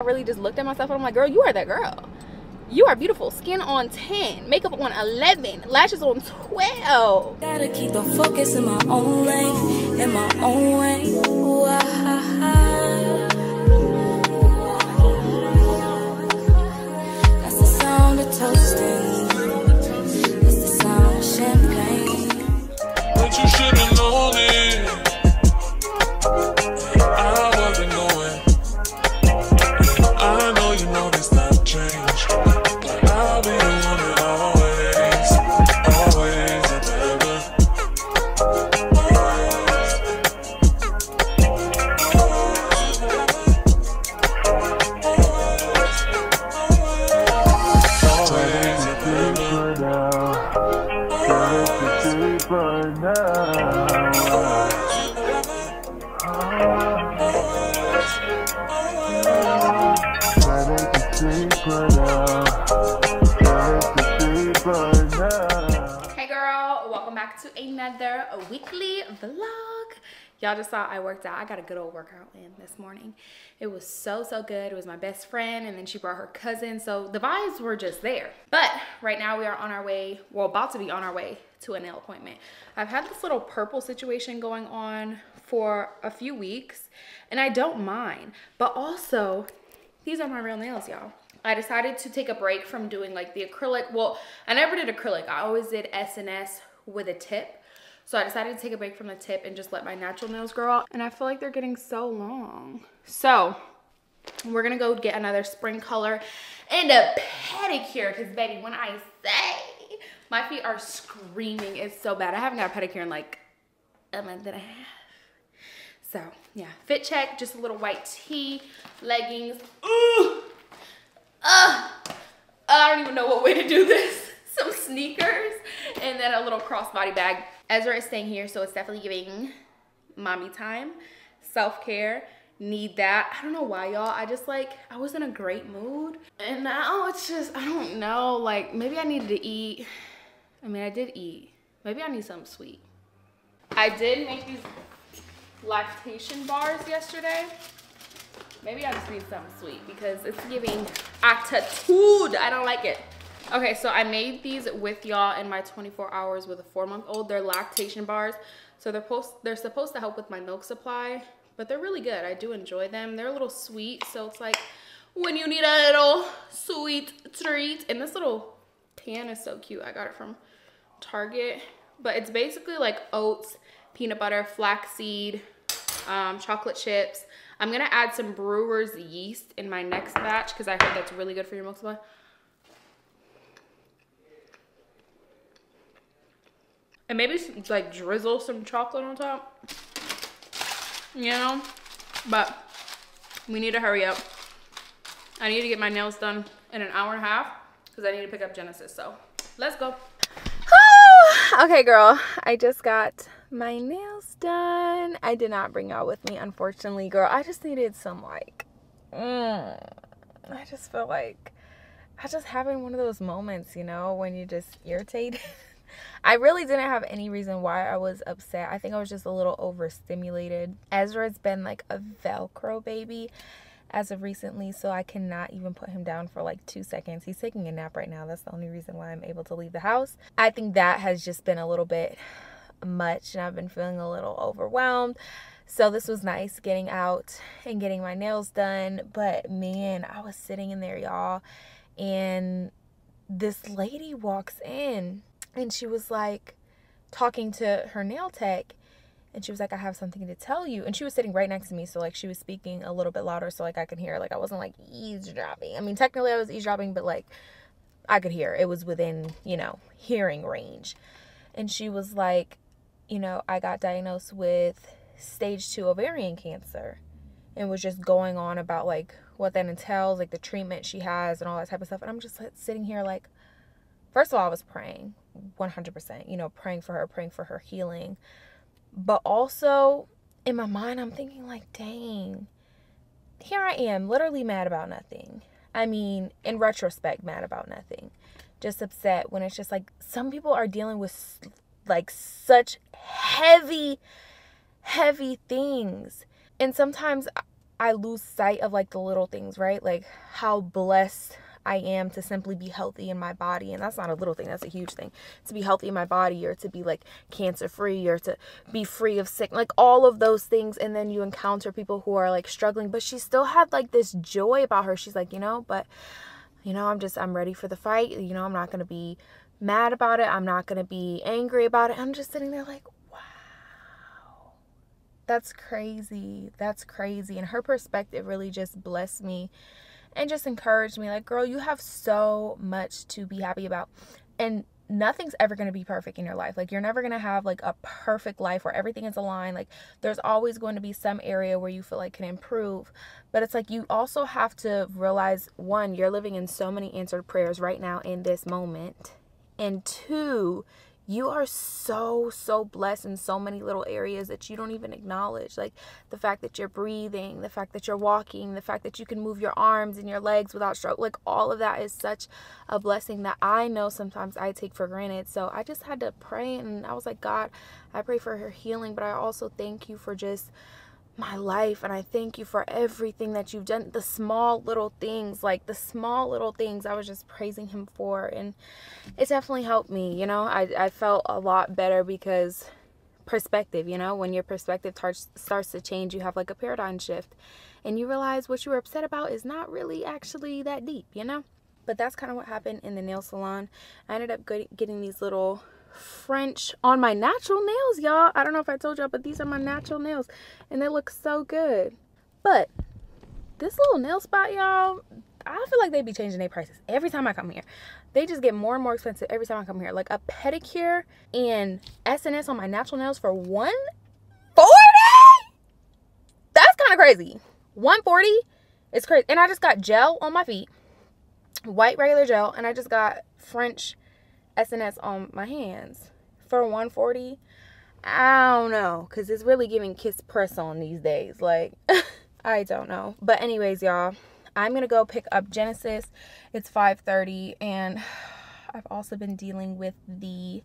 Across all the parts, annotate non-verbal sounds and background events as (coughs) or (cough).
I really just looked at myself and I'm like, girl, you are that girl. You are beautiful. Skin on 10, makeup on 11, lashes on 12. Gotta keep the focus in my own lane, in my own way. Ooh, ah, ah, ah. That's the sound of toasting. That's the sound of champagne. But you should've Y'all just saw I worked out. I got a good old workout in this morning. It was so, so good. It was my best friend and then she brought her cousin. So the vibes were just there. But right now we are on our way, well about to be on our way to a nail appointment. I've had this little purple situation going on for a few weeks and I don't mind. But also, these are my real nails, y'all. I decided to take a break from doing like the acrylic. Well, I never did acrylic. I always did SNS with a tip. So I decided to take a break from the tip and just let my natural nails grow out. And I feel like they're getting so long. So we're gonna go get another spring color and a pedicure. Cause baby, when I say my feet are screaming, it's so bad. I haven't got a pedicure in like a month and a half. So yeah, fit check, just a little white tee, leggings. Ooh, uh, I don't even know what way to do this. (laughs) Some sneakers and then a little crossbody bag. Ezra is staying here, so it's definitely giving mommy time, self-care, need that. I don't know why y'all, I just like, I was in a great mood and now it's just, I don't know, like maybe I needed to eat. I mean, I did eat. Maybe I need something sweet. I did make these lactation bars yesterday. Maybe I just need something sweet because it's giving attitude. I don't like it. Okay, so I made these with y'all in my 24 hours with a four month old. They're lactation bars. So they're, post they're supposed to help with my milk supply, but they're really good. I do enjoy them. They're a little sweet. So it's like when you need a little sweet treat. And this little pan is so cute. I got it from Target. But it's basically like oats, peanut butter, flaxseed, um, chocolate chips. I'm gonna add some brewer's yeast in my next batch because I heard that's really good for your milk supply. And maybe like drizzle some chocolate on top. You know? But we need to hurry up. I need to get my nails done in an hour and a half because I need to pick up Genesis. So let's go. (sighs) okay, girl. I just got my nails done. I did not bring y'all with me, unfortunately, girl. I just needed some like, mm, I just feel like I just having one of those moments, you know, when you just irritated. (laughs) I really didn't have any reason why I was upset. I think I was just a little overstimulated. Ezra's been like a Velcro baby as of recently, so I cannot even put him down for like two seconds. He's taking a nap right now. That's the only reason why I'm able to leave the house. I think that has just been a little bit much and I've been feeling a little overwhelmed. So this was nice getting out and getting my nails done. But man, I was sitting in there, y'all, and this lady walks in and she was like talking to her nail tech and she was like i have something to tell you. And she was sitting right next to me so like she was speaking a little bit louder so like i could hear like i wasn't like eavesdropping. I mean technically i was eavesdropping but like i could hear. It was within you know hearing range. And she was like you know i got diagnosed with stage two ovarian cancer and was just going on about like what that entails like the treatment she has and all that type of stuff. And i'm just sitting here like first of all i was praying 100%, you know, praying for her, praying for her healing. But also in my mind, I'm thinking, like, dang, here I am, literally mad about nothing. I mean, in retrospect, mad about nothing. Just upset when it's just like some people are dealing with like such heavy, heavy things. And sometimes I lose sight of like the little things, right? Like how blessed I am to simply be healthy in my body. And that's not a little thing, that's a huge thing. To be healthy in my body or to be like cancer free or to be free of sick, like all of those things. And then you encounter people who are like struggling, but she still had like this joy about her. She's like, you know, but you know, I'm just, I'm ready for the fight. You know, I'm not going to be mad about it. I'm not going to be angry about it. I'm just sitting there like, wow, that's crazy. That's crazy. And her perspective really just blessed me and just encouraged me like, girl, you have so much to be happy about. And nothing's ever going to be perfect in your life. Like you're never going to have like a perfect life where everything is aligned. Like there's always going to be some area where you feel like can improve. But it's like you also have to realize one, you're living in so many answered prayers right now in this moment. And two, you are so so blessed in so many little areas that you don't even acknowledge like the fact that you're breathing the fact that you're walking the fact that you can move your arms and your legs without stroke like all of that is such a blessing that i know sometimes i take for granted. So i just had to pray and i was like god i pray for her healing but i also thank you for just my life and I thank you for everything that you've done the small little things like the small little things I was just praising him for and it definitely helped me you know? I, I felt a lot better because perspective you know? When your perspective starts starts to change you have like a paradigm shift and you realize what you were upset about is not really actually that deep you know? But that's kind of what happened in the nail salon. I ended up getting these little French on my natural nails, y'all. I don't know if I told y'all, but these are my natural nails. And they look so good. But this little nail spot, y'all, I feel like they be changing their prices every time I come here. They just get more and more expensive every time I come here. Like a pedicure and SNS on my natural nails for 140 That's kind of crazy. 140 is crazy. And I just got gel on my feet. White regular gel. And I just got French SNS on my hands for 140 I don't know because it's really giving kiss press on these days like (laughs) I don't know. But anyways y'all I'm gonna go pick up Genesis. It's 5:30 and (sighs) I've also been dealing with the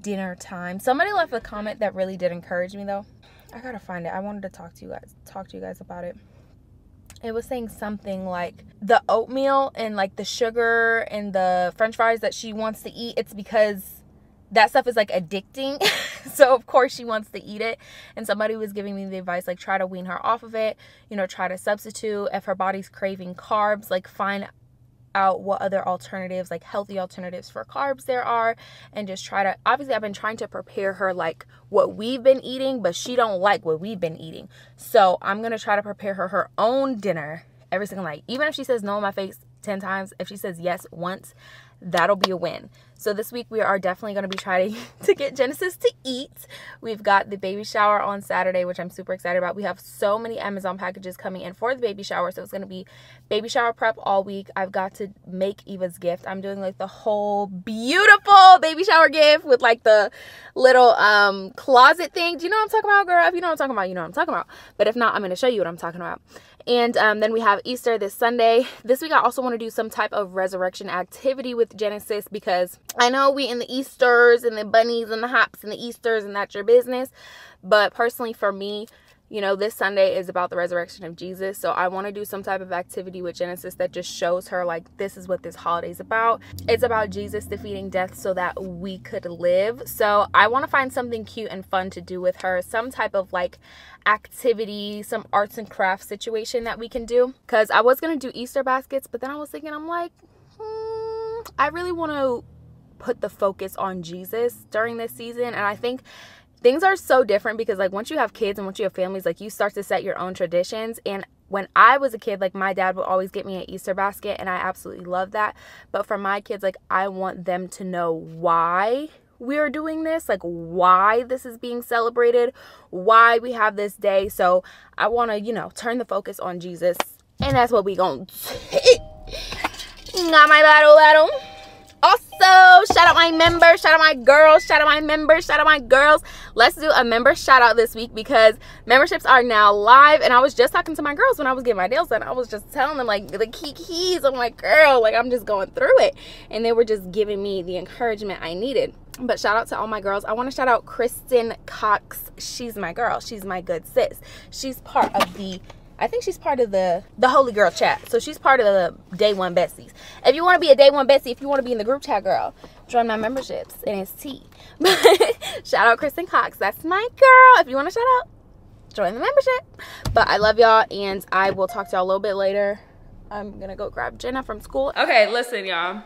dinner time. Somebody left a comment that really did encourage me though. I gotta find it. I wanted to talk to you guys talk to you guys about it it was saying something like the oatmeal and like the sugar and the french fries that she wants to eat it's because that stuff is like addicting. (laughs) So of course she wants to eat it. And somebody was giving me the advice like try to wean her off of it you know try to substitute. If her body's craving carbs like find out what other alternatives like healthy alternatives for carbs there are and just try to obviously I've been trying to prepare her like what we've been eating but she don't like what we've been eating. So I'm gonna try to prepare her her own dinner every single night. Even if she says no in my face 10 times if she says yes once that'll be a win. So this week we are definitely going to be trying (laughs) to get Genesis to eat. We've got the baby shower on Saturday, which I'm super excited about. We have so many Amazon packages coming in for the baby shower. So it's going to be baby shower prep all week. I've got to make Eva's gift. I'm doing like the whole beautiful baby shower gift with like the little um closet thing. Do you know what I'm talking about, girl? If you know what I'm talking about, you know what I'm talking about. But if not, I'm going to show you what I'm talking about. And um, then we have Easter this Sunday. This week I also want to do some type of resurrection activity with Genesis because I know we in the Easters and the bunnies and the hops and the Easters and that's your business. But personally for me, you know, this Sunday is about the resurrection of Jesus. So I want to do some type of activity with Genesis that just shows her, like, this is what this holiday is about. It's about Jesus defeating death so that we could live. So I want to find something cute and fun to do with her, some type of like activity, some arts and crafts situation that we can do. Because I was going to do Easter baskets, but then I was thinking, I'm like, hmm, I really want to put the focus on Jesus during this season. And I think things are so different because like once you have kids and once you have families like you start to set your own traditions. And when I was a kid like my dad would always get me an Easter basket and I absolutely love that. But for my kids like I want them to know why we are doing this like why this is being celebrated why we have this day. So I want to you know turn the focus on Jesus and that's what we gonna (laughs) got my battle battle also, shout out my members, shout out my girls, shout out my members, shout out my girls. Let's do a member shout out this week because memberships are now live. And I was just talking to my girls when I was getting my nails done. I was just telling them like the key keys. I'm like, girl, like I'm just going through it. And they were just giving me the encouragement I needed. But shout out to all my girls. I want to shout out Kristen Cox. She's my girl. She's my good sis. She's part of the I think she's part of the the Holy Girl chat. So she's part of the Day One Besties. If you want to be a Day One Bestie, if you want to be in the group chat, girl, join my memberships. And it's T. (laughs) shout out Kristen Cox. That's my girl. If you want to shout out, join the membership. But I love y'all, and I will talk to y'all a little bit later. I'm gonna go grab Jenna from school. Okay, listen, y'all.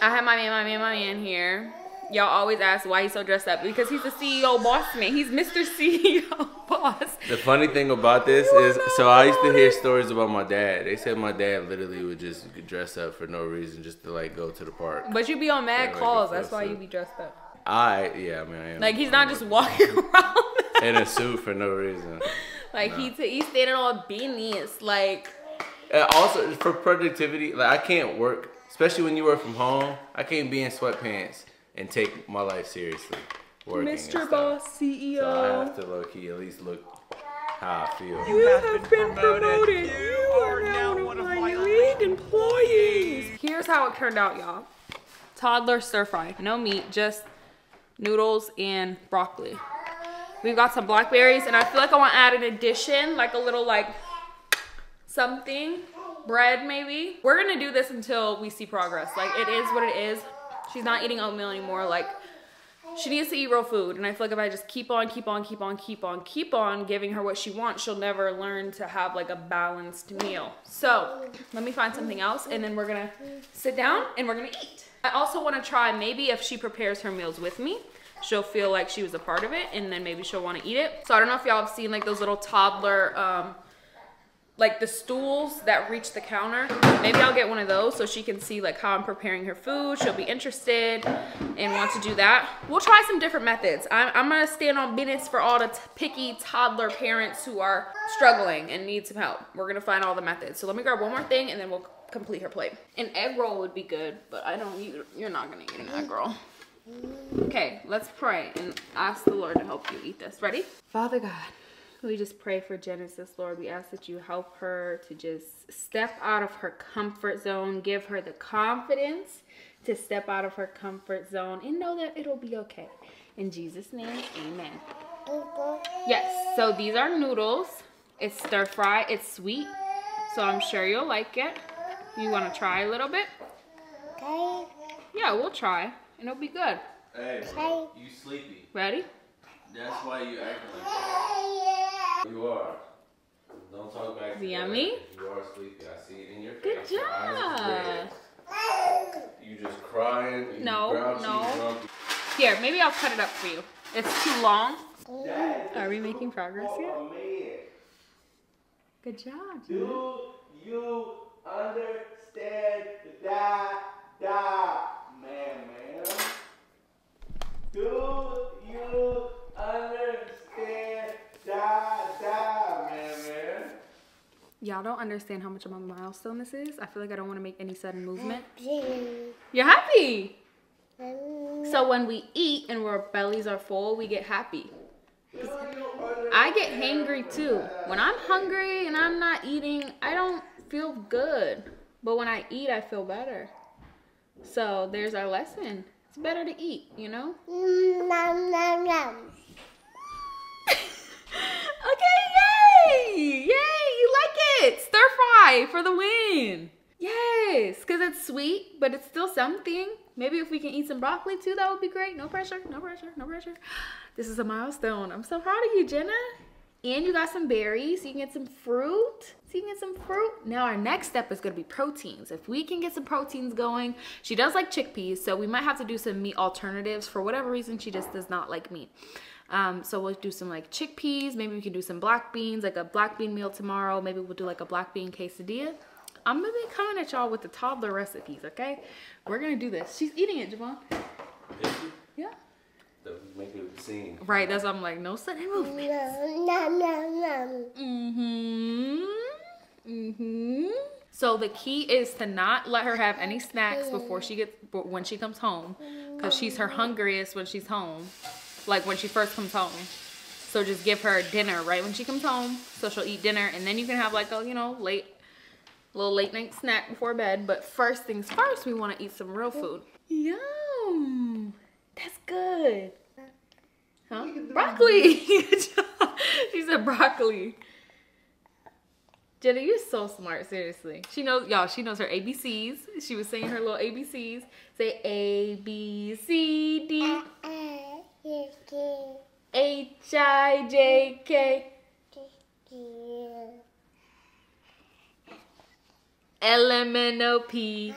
I have my man, my man, my man here. Y'all always ask why he's so dressed up because he's the CEO boss man. He's Mr. (laughs) CEO boss. The funny thing about this is, so I used to hear stories about my dad. They said my dad literally would just dress up for no reason, just to like go to the park. But you'd be on mad like a calls. That's why full you be dressed up. I, yeah, I mean, I am. Like he's not just walking (laughs) around. in a suit for no reason. (laughs) like he t- he's standing on beanies. Like And also for productivity, like I can't work, especially when you work from home. I can't be in sweatpants and take my life seriously. Working and Mr. Boss CEO. So I have to low key at least look how I feel. You have been promoted. You are now one of my lead employees. Here's how it turned out, y'all. Toddler stir fry. No meat, just noodles and broccoli. We've got some blackberries, and I feel like I want to add an addition, like a little like something, bread maybe. We're gonna do this until we see progress. Like it is what it is. She's not eating oatmeal anymore. Like she needs to eat real food. And I feel like if I just keep on, keep on, keep on, keep on, keep on giving her what she wants, she'll never learn to have like a balanced meal. So let me find something else and then we're gonna sit down and we're gonna eat. I also wanna try maybe if she prepares her meals with me, she'll feel like she was a part of it and then maybe she'll wanna eat it. So I don't know if y'all have seen like those little toddler, um, like the stools that reach the counter. Maybe I'll get one of those so she can see like how I'm preparing her food. She'll be interested and want to do that. We'll try some different methods. I'm, I'm gonna stand on business for all the picky toddler parents who are struggling and need some help. We're gonna find all the methods. So let me grab one more thing and then we'll complete her plate. An egg roll would be good, but I don't eat, you're not gonna eat an egg roll. Okay, let's pray and ask the Lord to help you eat this. Ready? Father God, we just pray for Genesis, Lord. We ask that you help her to just step out of her comfort zone, give her the confidence to step out of her comfort zone and know that it'll be okay. In Jesus' name, amen. Yes, so these are noodles. It's stir fry, it's sweet, so I'm sure you'll like it. You want to try a little bit? Okay. Yeah, we'll try, and it'll be good. Hey, you sleepy? Ready? That's why you acting like that. You are. Don't talk back. To me yummy? that. You are sleepy. I see it in your Good face. Your eyes is job. red. You just crying. You No, grouchy, no. grumpy. Here, maybe I'll cut it up for you. It's too long. Are we making progress yet? Good job. Do you understand da da man man? Do you understand da da man man? Y'all don't understand how much of a milestone this is. I feel like I don't want to make any sudden movement. Gee. You're happy. Um, So when we eat and our bellies are full, we get happy. I get hangry too. When I'm hungry and I'm not eating, I don't feel good. But when I eat, I feel better. So there's our lesson. It's better to eat, you know? Nom nom nom. Okay, yay! Yay, you like it! Stir fry for the win! Yes, because it's sweet, but it's still something. Maybe if we can eat some broccoli too, that would be great. No pressure, no pressure, no pressure. (gasps) This is a milestone. I'm so proud of you, Jenna. And you got some berries, so you can get some fruit. So you can get some fruit. Now our next step is gonna be proteins. If we can get some proteins going, she does like chickpeas, so we might have to do some meat alternatives. For whatever reason, she just does not like meat. Um, so we'll do some like chickpeas. Maybe we can do some black beans, like a black bean meal tomorrow. Maybe we'll do like a black bean quesadilla. I'm gonna be coming at y'all with the toddler recipes, okay? We're gonna do this. She's eating it, Javon. Yeah. Make a. Right, that's why I'm like, no sudden nom. Mm-hmm. Mm-hmm. So the key is to not let her have any snacks before she gets when she comes home, because she's her hungriest when she's home, like when she first comes home. So just give her dinner right when she comes home, so she'll eat dinner, and then you can have like a you know late, little late night snack before bed. But first things first, we want to eat some real food. Yum. That's good. Huh? Broccoli. (laughs) She said broccoli. Jenna, you're so smart, seriously. She knows, y'all, she knows her ABCs. She was saying her little ABCs. Say A, B, C, D, H, I, J, K, L, M, N, O, P.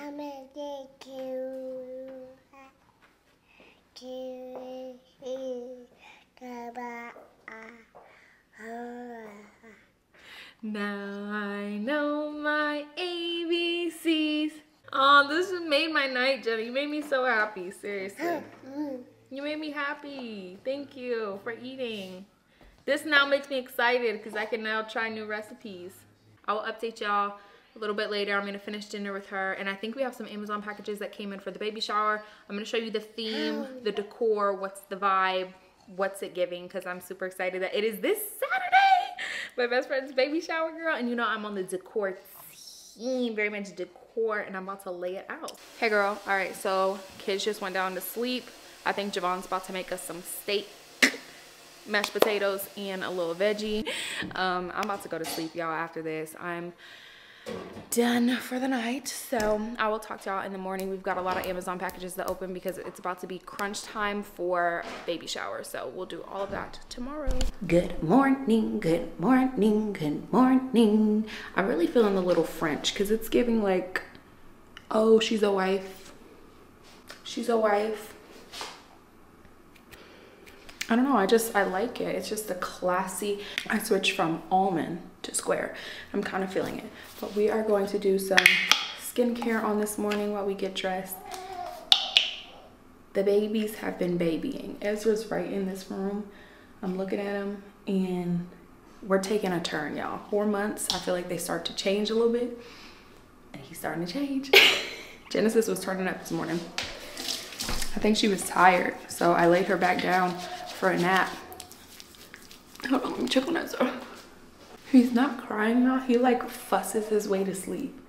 Now I know my ABCs. Oh, this made my night, Jenna. You made me so happy, seriously. (laughs) You made me happy. Thank you for eating. This now makes me excited because I can now try new recipes. I will update y'all a little bit later. I'm going to finish dinner with her. And I think we have some Amazon packages that came in for the baby shower. I'm going to show you the theme, (gasps) the decor, what's the vibe, what's it giving because I'm super excited that it is this Saturday. My best friend's baby shower girl. And you know I'm on the decor team, very much decor. And I'm about to lay it out. Hey girl. All right. So kids just went down to sleep. I think Javon's about to make us some steak (coughs) mashed potatoes and a little veggie. Um, I'm about to go to sleep, y'all, after this. I'm done for the night. So I will talk to y'all in the morning. We've got a lot of Amazon packages to open because it's about to be crunch time for baby shower. So we'll do all of that tomorrow. Good morning, good morning, good morning. I'm really feeling a little French because it's giving like, oh, she's a wife. She's a wife. I don't know, I just, I like it. It's just a classy, I switched from almond to square. I'm kind of feeling it. But we are going to do some skincare on this morning while we get dressed. The babies have been babying. Ezra's right in this room. I'm looking at him and we're taking a turn, y'all. Four months, I feel like they start to change a little bit. And he's starting to change. (laughs) Genesis was turning up this morning. I think she was tired, so I laid her back down for a nap. Hold on, let me check on Ezra. He's not crying now. He like fusses his way to sleep.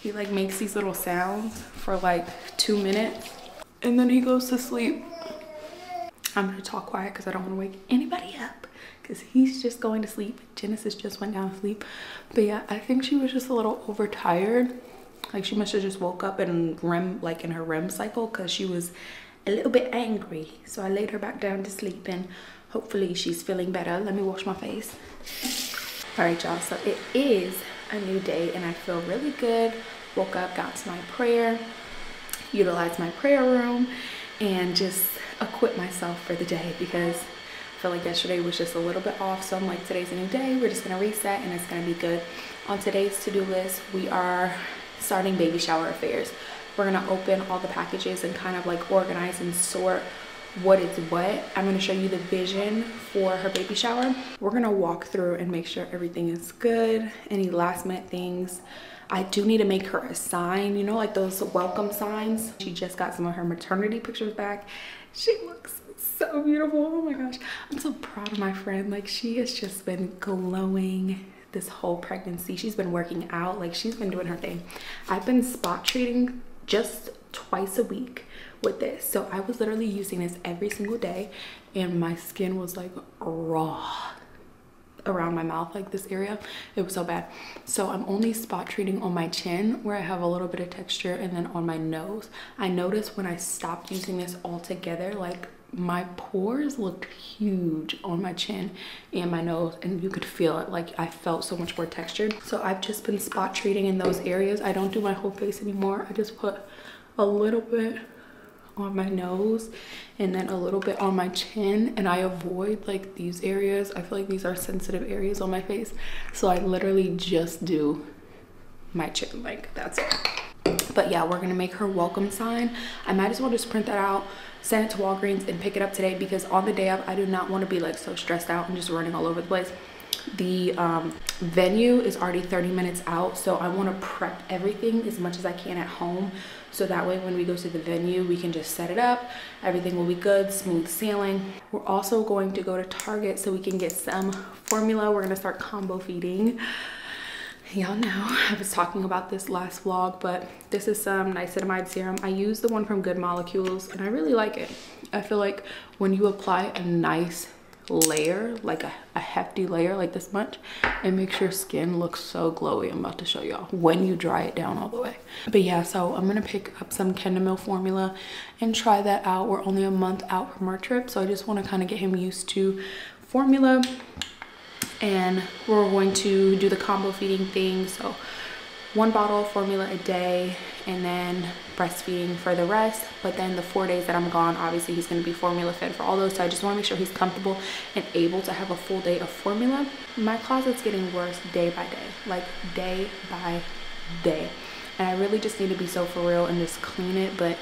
He like makes these little sounds for like two minutes and then he goes to sleep. I'm gonna talk quiet because I don't want to wake anybody up because he's just going to sleep. Genesis just went down to sleep. But yeah, I think she was just a little overtired. Like she must have just woke up in REM, like in her REM cycle because she was a little bit angry. So I laid her back down to sleep and hopefully she's feeling better. Let me wash my face. All right, y'all, so it is a new day and I feel really good. Woke up, got to my prayer, utilized my prayer room and just equip myself for the day because I feel like yesterday was just a little bit off. So I'm like, today's a new day. We're just gonna reset and it's gonna be good. On today's to-do list, we are starting baby shower affairs. We're gonna open all the packages and kind of like organize and sort what is what. I'm gonna show you the vision for her baby shower. We're gonna walk through and make sure everything is good. Any last minute things. I do need to make her a sign, you know, like those welcome signs. She just got some of her maternity pictures back. She looks so beautiful. Oh my gosh. I'm so proud of my friend. Like she has just been glowing this whole pregnancy. She's been working out. Like she's been doing her thing. I've been spot treating just twice a week with this. So I was literally using this every single day and my skin was like raw around my mouth like this area. It was so bad. So i'm only spot treating on my chin where i have a little bit of texture and then on my nose. I noticed when i stopped using this altogether like my pores looked huge on my chin and my nose and you could feel it like i felt so much more textured so i've just been spot treating in those areas i don't do my whole face anymore i just put a little bit on my nose and then a little bit on my chin and I avoid like these areas. I feel like these are sensitive areas on my face. So I literally just do my chin like that's it. But yeah, we're gonna make her welcome sign. I might as well just print that out, send it to Walgreens and pick it up today because on the day of, I do not wanna be like so stressed out and just running all over the place. The um, venue is already 30 minutes out so i want to prep everything as much as i can at home so that way when we go to the venue we can just set it up everything will be good smooth sailing. We're also going to go to target so we can get some formula. We're going to start combo feeding y'all know (laughs) i was talking about this last vlog but this is some niacinamide serum i use the one from good molecules and i really like it i feel like when you apply a nice layer, like a, a hefty layer like this much. It makes your skin look so glowy. I'm about to show y'all when you dry it down all the way. But yeah, so I'm gonna pick up some Kendamil formula and try that out. We're only a month out from our trip, so I just wanna kinda get him used to formula and we're going to do the combo feeding thing. So one bottle formula a day and then breastfeeding for the rest. But then the four days that i'm gone obviously he's going to be formula fed for all those. So i just want to make sure he's comfortable and able to have a full day of formula. My closet's getting worse day by day like day by day. And i really just need to be so for real and just clean it but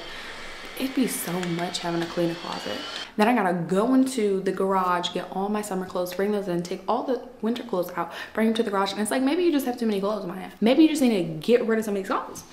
it'd be so much having to clean a closet. Then I gotta go into the garage, get all my summer clothes, bring those in, take all the winter clothes out, bring them to the garage. And it's like, maybe you just have too many clothes, Maya. Maybe you just need to get rid of some of these clothes.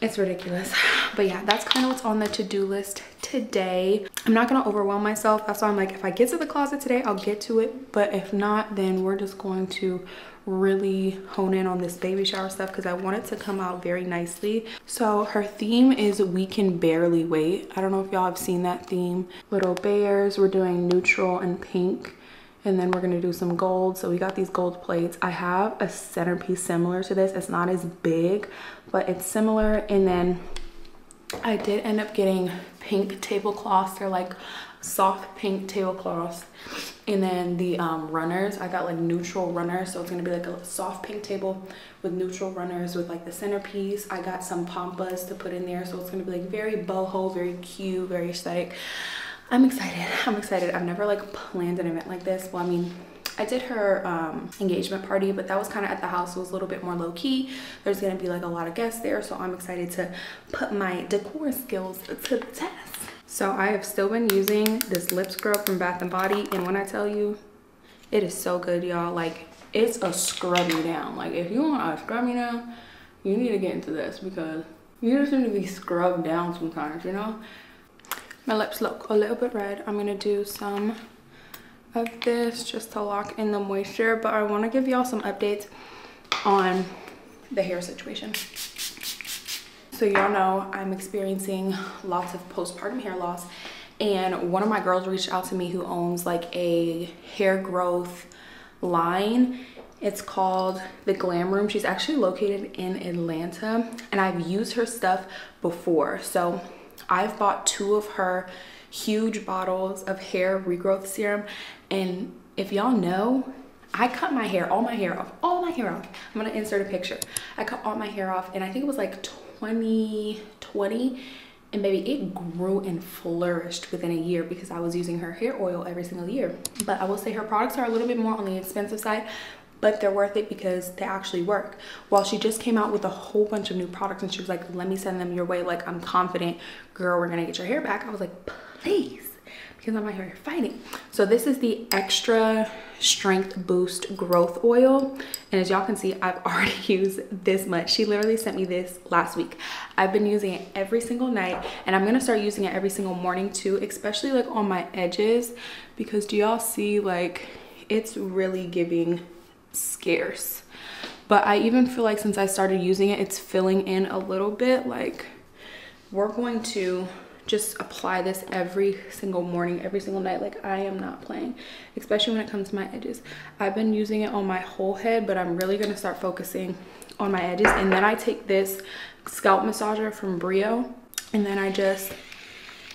It's ridiculous. But yeah, that's kind of what's on the to-do list today. I'm not gonna overwhelm myself. That's why I'm like, if I get to the closet today, I'll get to it. But if not, then we're just going to really hone in on this baby shower stuff because I want it to come out very nicely. So her theme is We Can Barely Wait. I don't know if y'all have seen that theme. Little bears, we're doing neutral and pink and then we're gonna do some gold so we got these gold plates i have a centerpiece similar to this it's not as big but it's similar and then i did end up getting pink tablecloths they're like soft pink tablecloths and then the um, runners i got like neutral runners so it's gonna be like a soft pink table with neutral runners with like the centerpiece i got some pampas to put in there so it's gonna be like very boho very cute very aesthetic i'm excited i'm excited i've never like planned an event like this well i mean I did her um, engagement party, but that was kind of at the house. It was a little bit more low key. There's gonna be like a lot of guests there, so I'm excited to put my decor skills to the test. So I have still been using this lip scrub from Bath & Body. And when I tell you, it is so good, y'all. Like, it's a scrub down. Like, if you want a scrub down, you need to get into this because you just need to be scrubbed down sometimes, you know? My lips look a little bit red. I'm going to do some of this just to lock in the moisture. But I want to give y'all some updates on the hair situation. So y'all know I'm experiencing lots of postpartum hair loss and one of my girls reached out to me who owns like a hair growth line. It's called The Glam Room. She's actually located in Atlanta and I've used her stuff before. So I've bought two of her huge bottles of hair regrowth serum and if y'all know, I cut my hair, all my hair off, all my hair off. I'm gonna insert a picture. I cut all my hair off and I think it was like 2020 and baby it grew and flourished within a year because I was using her hair oil every single year. But I will say her products are a little bit more on the expensive side but they're worth it because they actually work. While she just came out with a whole bunch of new products and she was like let me send them your way like I'm confident girl we're gonna get your hair back I was like please because I'm out here fighting. So this is the Extra Strength Boost Growth Oil. And as y'all can see, I've (laughs) already used this much. She literally sent me this last week. I've been using it every single night and I'm gonna start using it every single morning too, especially like on my edges because do y'all see like it's really giving scarce. But I even feel like since I started using it, it's filling in a little bit like we're going to just apply this every single morning, every single night. Like I am not playing, especially when it comes to my edges. I've been using it on my whole head, but I'm really gonna start focusing on my edges. And then I take this scalp massager from Brio and then I just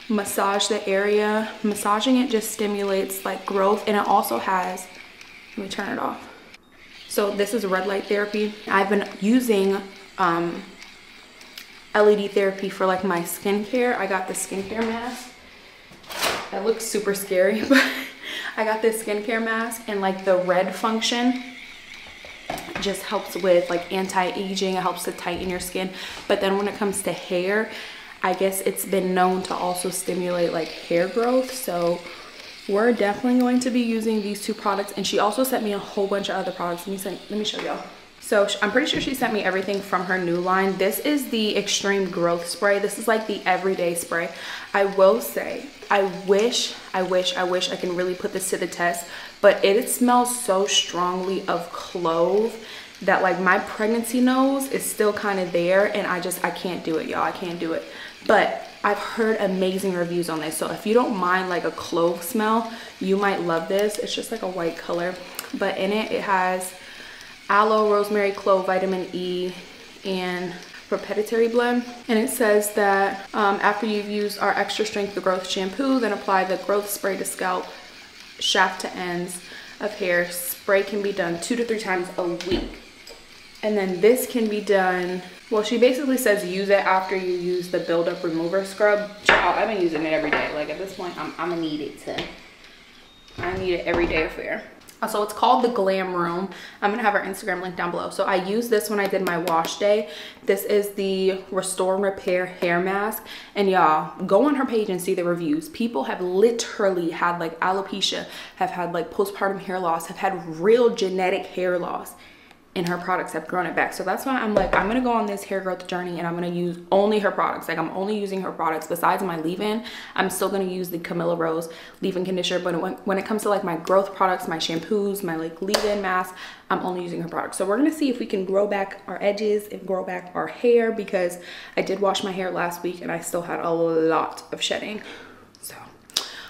massage the area. Massaging it just stimulates like growth and it also has, let me turn it off. So this is red light therapy. I've been using um, LED therapy for like my skincare. I got the skincare mask. That looks super scary, (laughs) but I got this skincare mask and like the red function just helps with like anti-aging. It helps to tighten your skin. But then when it comes to hair, I guess it's been known to also stimulate like hair growth. So we're definitely going to be using these two products. And she also sent me a whole bunch of other products. Let me, send, let me show y'all. So I'm pretty sure she sent me everything from her new line. This is the Extreme Growth Spray. This is like the everyday spray. I will say, I wish, I wish, I wish I can really put this to the test, but it smells so strongly of clove that like my pregnancy nose is still kind of there and I just, I can't do it, y'all. I can't do it. But I've heard amazing reviews on this. So if you don't mind like a clove smell, you might love this. It's just like a white color, but in it, it has aloe, rosemary, clove, vitamin E, and proprietary blend. And it says that um, after you've used our extra strength growth shampoo, then apply the growth spray to scalp, shaft to ends of hair. Spray can be done two to three times a week. And then this can be done, well, she basically says use it after you use the buildup remover scrub. Child, I've been using it every day. Like at this point, I'm, I'm gonna need it to, I need it every day affair. So it's called the Glam Room. I'm gonna have our Instagram link down below. So I used this when I did my wash day. This is the Restore and Repair Hair Mask. And y'all, go on her page and see the reviews. People have literally had like alopecia, have had like postpartum hair loss, have had real genetic hair loss and her products have grown it back. So that's why I'm like, I'm gonna go on this hair growth journey and I'm gonna use only her products. Like I'm only using her products besides my leave-in. I'm still gonna use the Camille Rose leave-in conditioner. But when, when it comes to like my growth products, my shampoos, my like leave-in mask, I'm only using her products. So we're gonna see if we can grow back our edges and grow back our hair because I did wash my hair last week and I still had a lot of shedding. So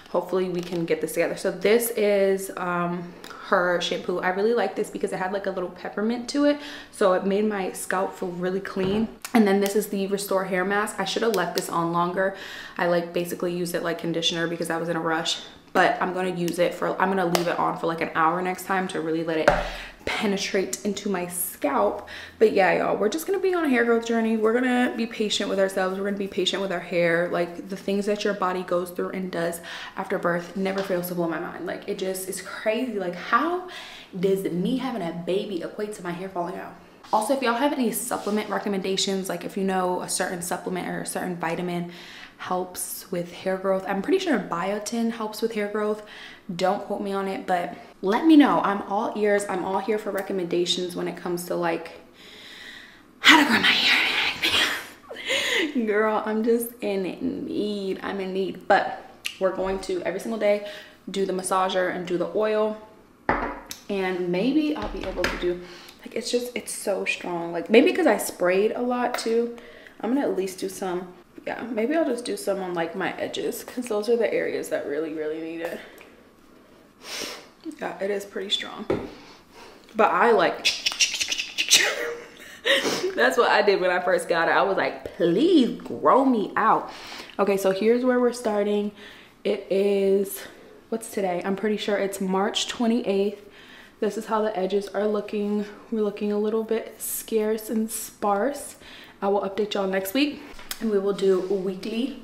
hopefully we can get this together. So this is, um, her shampoo. I really like this because it had like a little peppermint to it. So it made my scalp feel really clean. And then this is the Restore Hair Mask. I should have left this on longer. I like basically used it like conditioner because I was in a rush. But I'm gonna use it for, I'm gonna leave it on for like an hour next time to really let it penetrate into my scalp. But yeah y'all we're just gonna be on a hair growth journey. We're gonna be patient with ourselves. We're gonna be patient with our hair. Like the things that your body goes through and does after birth never fails to blow my mind. Like it just is crazy. Like how does me having a baby equate to my hair falling out? Also if y'all have any supplement recommendations like if you know a certain supplement or a certain vitamin helps with hair growth i'm pretty sure biotin helps with hair growth. Don't quote me on it but let me know. I'm all ears. I'm all here for recommendations when it comes to like how to grow my hair. (laughs) Girl i'm just in need. I'm in need. But we're going to every single day do the massager and do the oil. And maybe i'll be able to do like it's just it's so strong. Like maybe because i sprayed a lot too. I'm gonna at least do some. Yeah maybe i'll just do some on like my edges because those are the areas that really really need it yeah it is pretty strong. But i like (laughs) that's what i did when i first got it. I was like please grow me out. Okay so here's where we're starting. It is what's today? I'm pretty sure it's march 28th this is how the edges are looking. We're looking a little bit scarce and sparse. I will update y'all next week and we will do weekly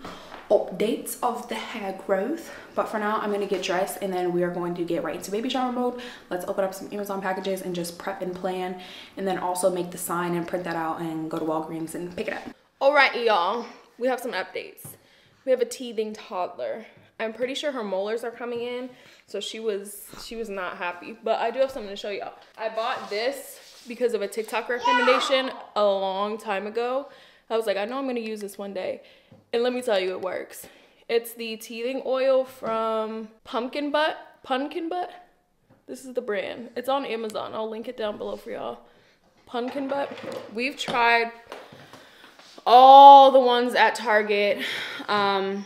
updates of the hair growth but for now i'm going to get dressed and then we are going to get right into baby shower mode. Let's open up some amazon packages and just prep and plan and then also make the sign and print that out and go to walgreens and pick it up. All right y'all we have some updates. We have a teething toddler. I'm pretty sure her molars are coming in so she was she was not happy but i do have something to show y'all. I bought this because of a tiktok recommendation a long time ago. I was like i know i'm going to use this one day and let me tell you, it works. It's the teething oil from Pumpkin Butt. Pumpkin Butt? This is the brand. It's on Amazon. I'll link it down below for y'all. Pumpkin Butt. We've tried all the ones at Target. Um,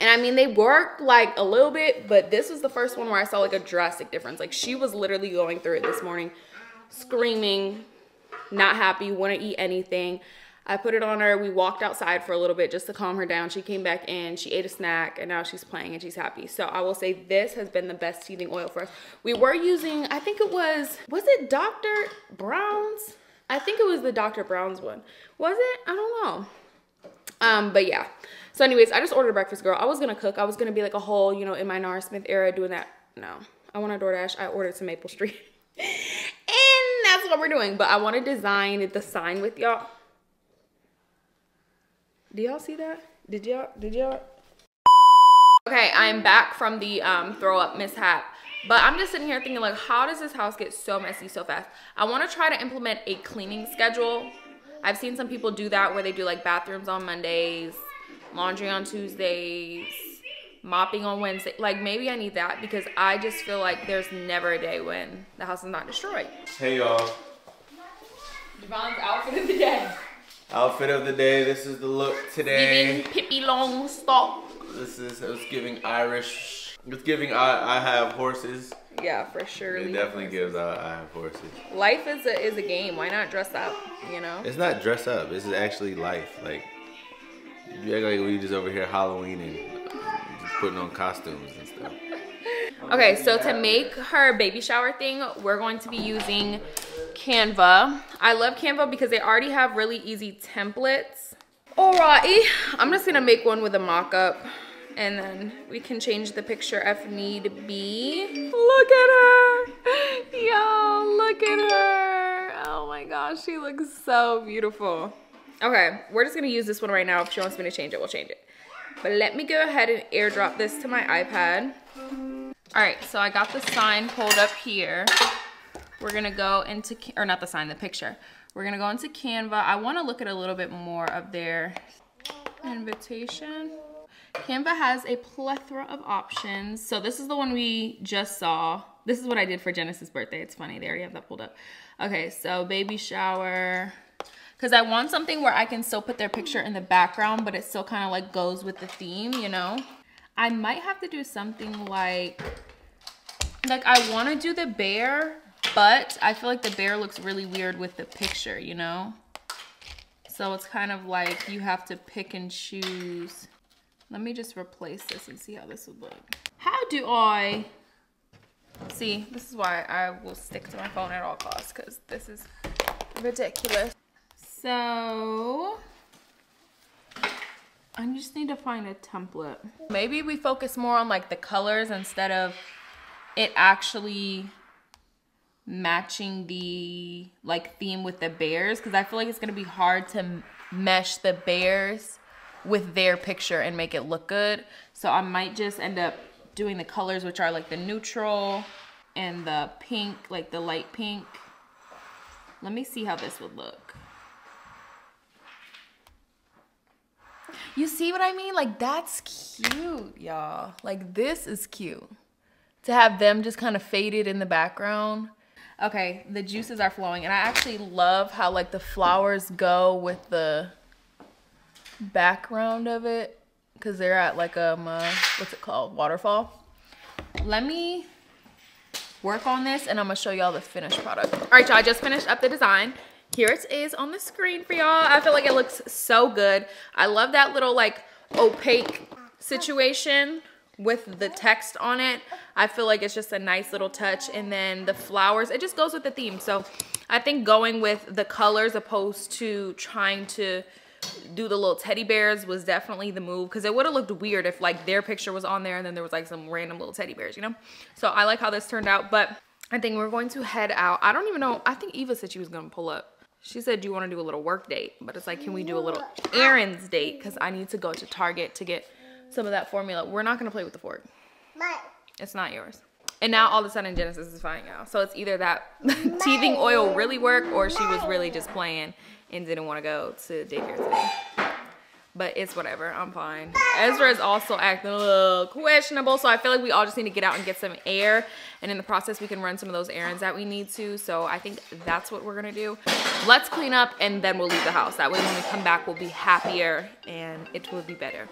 and I mean, they work like a little bit, but this was the first one where I saw like a drastic difference. Like she was literally going through it this morning, screaming, not happy, wouldn't eat anything. I put it on her. We walked outside for a little bit just to calm her down. She came back in, she ate a snack, and now she's playing and she's happy. So I will say this has been the best teething oil for us. We were using, I think it was, was it Dr. Brown's? I think it was the Dr. Brown's one. Was it? I don't know. Um, but yeah. So anyways, I just ordered breakfast, girl. I was gonna cook. I was gonna be like a whole, you know, in my Nara Smith era doing that. No, I want a DoorDash. I ordered some Maple Street. (laughs) and that's what we're doing. But I want to design the sign with y'all. Do y'all see that? Did y'all, did y'all? Okay, I'm back from the um, throw up mishap. But I'm just sitting here thinking like, how does this house get so messy so fast? I wanna try to implement a cleaning schedule. I've seen some people do that where they do like bathrooms on Mondays, laundry on Tuesdays, mopping on Wednesday. Like maybe I need that because I just feel like there's never a day when the house is not destroyed. Hey y'all. Javon's outfit of the day. Outfit of the day. This is the look today. Giving Pippi Longstocking. This is it's giving Irish. It's giving I I have horses. Yeah, for sure. It definitely gives I, I have horses. Life is a, is a game. Why not dress up? You know. It's not dress up. This is actually life. Like you act like we just over here Halloween and just putting on costumes and stuff. (laughs) Okay, so to make her baby shower thing, we're going to be using Canva. I love Canva because they already have really easy templates. Alrighty, I'm just gonna make one with a mock-up and then we can change the picture if need be. Look at her. Yo, look at her. Oh my gosh, she looks so beautiful. Okay, we're just gonna use this one right now. If she wants me to change it, we'll change it. But let me go ahead and airdrop this to my iPad. All right, so I got the sign pulled up here. We're gonna go into, or not the sign, the picture. We're gonna go into Canva. I wanna look at a little bit more of their invitation. Canva has a plethora of options. So this is the one we just saw. This is what I did for Genesis' birthday. It's funny, they already have that pulled up. Okay, so baby shower. Cause I want something where I can still put their picture in the background, but it still kind of like goes with the theme, you know? I might have to do something like, like I want to do the bear, but I feel like the bear looks really weird with the picture, you know? So it's kind of like you have to pick and choose. Let me just replace this and see how this would look. How do I, see, this is why I will stick to my phone at all costs because this is ridiculous. So, I just need to find a template. Maybe we focus more on like the colors instead of it actually matching the like theme with the bears because I feel like it's gonna be hard to mesh the bears with their picture and make it look good. So I might just end up doing the colors which are like the neutral and the pink, like the light pink. Let me see how this would look. You see what I mean? Like that's cute, y'all. Like this is cute. To have them just kind of faded in the background. Okay, the juices are flowing and I actually love how like the flowers go with the background of it because they're at like um uh, what's it called waterfall. Let me work on this and I'm gonna show y'all the finished product. All right, y'all, I just finished up the design. Here it is on the screen for y'all. I feel like it looks so good. I love that little like opaque situation with the text on it. I feel like it's just a nice little touch. And then the flowers, it just goes with the theme. So I think going with the colors opposed to trying to do the little teddy bears was definitely the move because it would have looked weird if like their picture was on there and then there was like some random little teddy bears, you know? So I like how this turned out, but I think we're going to head out. I don't even know. I think Eva said she was going to pull up. She said, do you want to do a little work date? But it's like, can we do a little errands date? Because I need to go to Target to get some of that formula. We're not going to play with the fork. But It's not yours. And now all of a sudden Genesis is finding out. So it's either that (laughs) teething oil really worked or she was really just playing and didn't want to go to daycare today. But it's whatever. I'm fine. Ezra is also acting a little questionable. So I feel like we all just need to get out and get some air. And in the process, we can run some of those errands that we need to. So I think that's what we're going to do. Let's clean up and then we'll leave the house. That way when we come back, we'll be happier and it will be better.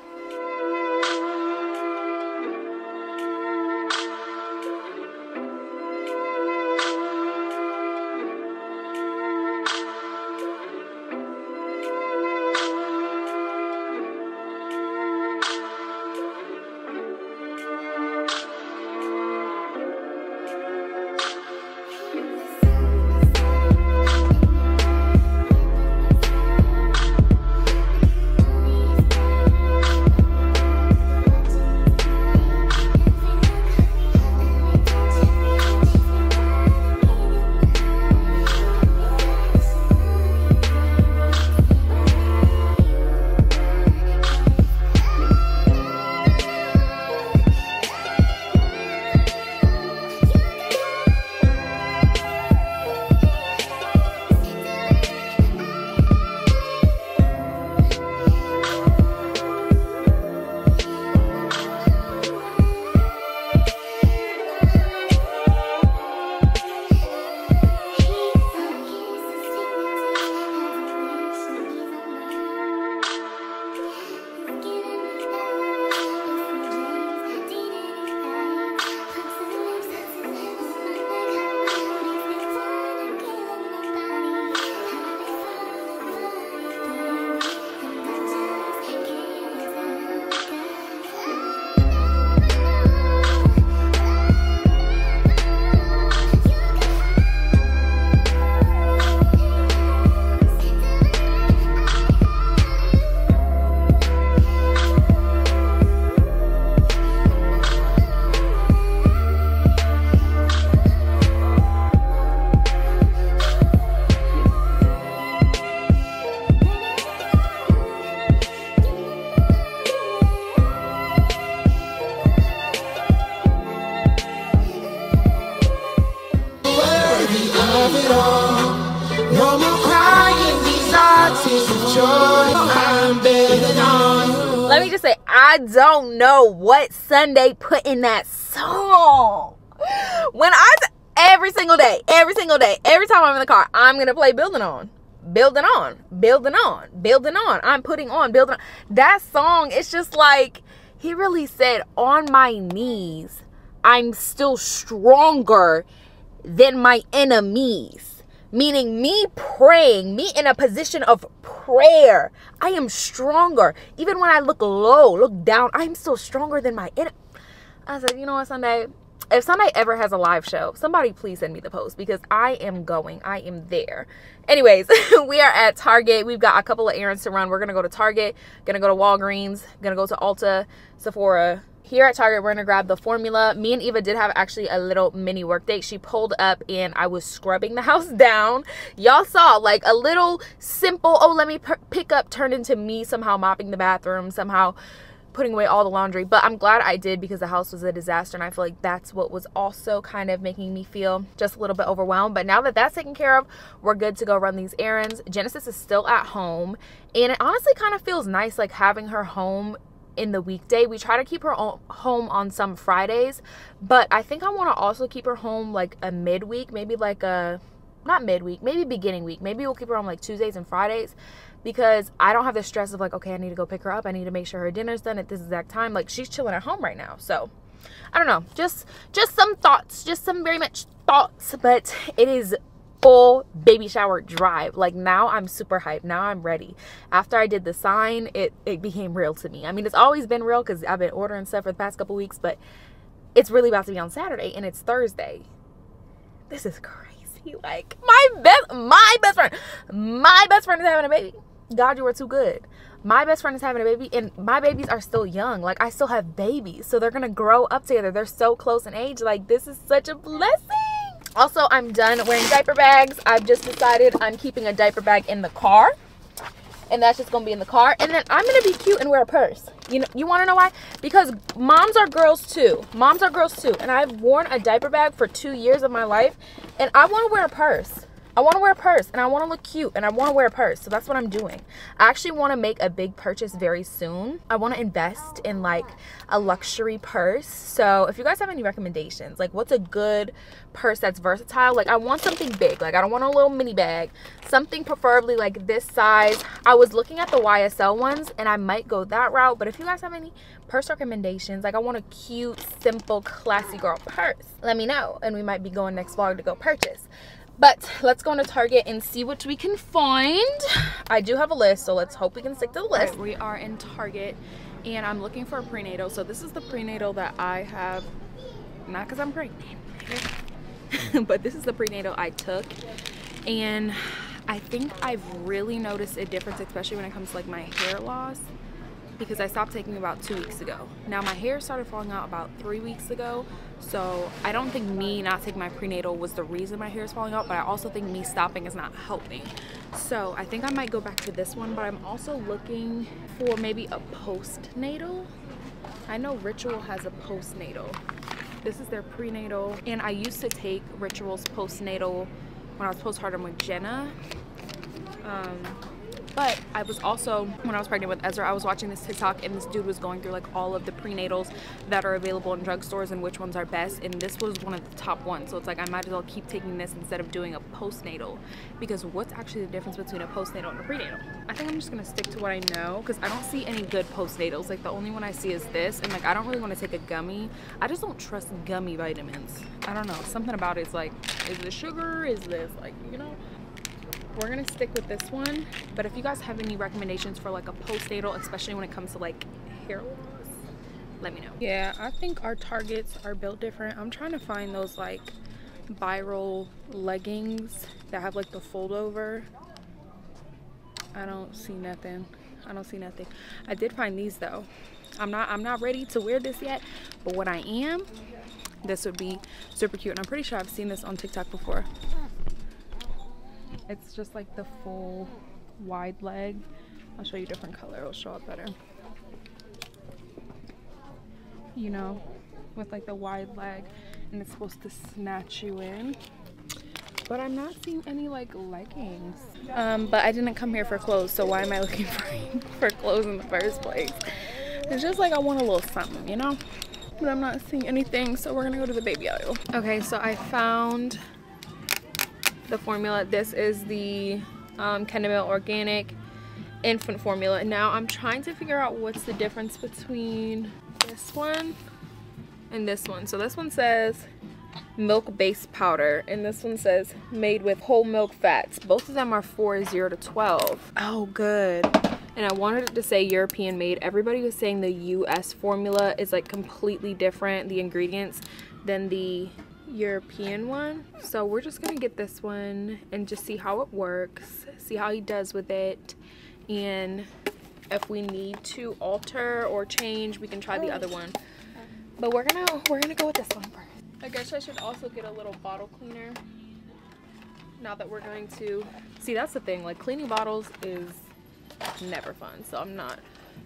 I don't know what Sunday put in that song. When I every single day, every single day, every time I'm in the car, I'm gonna play Building On. Building on, building on, building on. I'm putting on, building on. That song, it's just like he really said, on my knees, I'm still stronger than my enemies. Meaning, me praying, me in a position of prayer, I am stronger. Even when I look low, look down, I'm still stronger than my enemy. I said, you know what, Sunday? If Sunday ever has a live show, somebody please send me the post because I am going. I am there. Anyways, (laughs) we are at Target. We've got a couple of errands to run. We're gonna go to Target, gonna go to Walgreens, gonna go to Ulta, Sephora, here at Target, we're gonna grab the formula. Me and Eva did have actually a little mini work date. She pulled up and I was scrubbing the (laughs) house down. Y'all saw like a little simple, oh, let me pick up, turned into me somehow mopping the bathroom, somehow putting away all the laundry. But I'm glad I did because the house was a disaster. And I feel like that's what was also kind of making me feel just a little bit overwhelmed. But now that that's taken care of, we're good to go run these errands. Genesis is still at home. And it honestly kind of feels nice like having her home in the weekday. We try to keep her home on some Fridays, but I think I want to also keep her home like a midweek, maybe like a not midweek, maybe beginning week. Maybe we'll keep her on like Tuesdays and Fridays because I don't have the stress of like, okay, I need to go pick her up. I need to make sure her dinner's done at this exact time. Like she's chilling at home right now. So I don't know. Just just some thoughts, just some very much thoughts, but it is full baby shower drive. Like now I'm super hyped. Now I'm ready. After I did the sign, it, it became real to me. I mean, it's always been real because I've been ordering stuff for the past couple weeks, but it's really about to be on Saturday and it's Thursday. This is crazy. Like my best my best friend. My best friend is having a baby. God, you are too good. My best friend is having a baby, and my babies are still young. Like, I still have babies. So they're going to grow up together. They're so close in age. Like, this is such a blessing. Also, I'm done wearing diaper bags. I've just decided I'm keeping a diaper bag in the car. And that's just going to be in the car. And then I'm going to be cute and wear a purse. You know, you want to know why? Because moms are girls too. Moms are girls too. And I've worn a diaper bag for two years of my life. And I want to wear a purse. I want to wear a purse and I want to look cute and I want to wear a purse. So that's what I'm doing. I actually want to make a big purchase very soon. I want to invest in like a luxury purse. So if you guys have any recommendations, like what's a good purse that's versatile? Like I want something big. Like I don't want a little mini bag. Something preferably like this size. I was looking at the YSL ones and I might go that route. But if you guys have any purse recommendations, like I want a cute, simple, classy girl purse, let me know. And we might be going next vlog to go purchase. But let's go into Target and see what we can find. I do have a list, so let's hope we can stick to the list. Right, we are in Target and I'm looking for a prenatal. So this is the prenatal that I have, not because I'm pregnant, (laughs) but this is the prenatal I took. And I think I've really noticed a difference, especially when it comes to like my hair loss because I stopped taking about two weeks ago. Now my hair started falling out about three weeks ago, so I don't think me not taking my prenatal was the reason my hair is falling out, but I also think me stopping is not helping. So I think I might go back to this one, but I'm also looking for maybe a postnatal. I know Ritual has a postnatal. This is their prenatal, and I used to take Ritual's postnatal when I was postpartum with Jenna. Um, but I was also, when I was pregnant with Ezra, I was watching this TikTok and this dude was going through like all of the prenatals that are available in drugstores and which ones are best. And this was one of the top ones. So it's like I might as well keep taking this instead of doing a postnatal. Because what's actually the difference between a postnatal and a prenatal? I think I'm just going to stick to what I know because I don't see any good postnatals. Like the only one I see is this. And like I don't really want to take a gummy. I just don't trust gummy vitamins. I don't know. Something about it's like, is this sugar? Is this like, you know? We're gonna stick with this one but if you guys have any recommendations for like a postnatal especially when it comes to like hair loss let me know. Yeah i think our targets are built different. I'm trying to find those like viral leggings that have like the fold over. I don't see nothing. I don't see nothing. I did find these though. I'm not i'm not ready to wear this yet but what i am this would be super cute and i'm pretty sure i've seen this on tiktok before it's just like the full wide leg. I'll show you different color, it'll show up better. You know, with like the wide leg and it's supposed to snatch you in. but I'm not seeing any like leggings. Um, but I didn't come here for clothes, so why am I looking (laughs) for for clothes in the first place? It's just like I want a little something, you know? But I'm not seeing anything, so we're gonna go to the baby aisle. Okay, so I found the formula. This is the um, Kendamil Organic infant formula. Now I'm trying to figure out what's the difference between this one and this one. So this one says milk based powder and this one says made with whole milk fats. Both of them are 4 0 to 12. Oh good. And I wanted it to say European made. Everybody was saying the US formula is like completely different, the ingredients, than the European one. So we're just gonna get this one and just see how it works, see how he does with it. And if we need to alter or change, we can try the other one. But we're gonna we're gonna go with this one first. I guess I should also get a little bottle cleaner. Now that we're going to see that's the thing, like cleaning bottles is never fun. So I'm not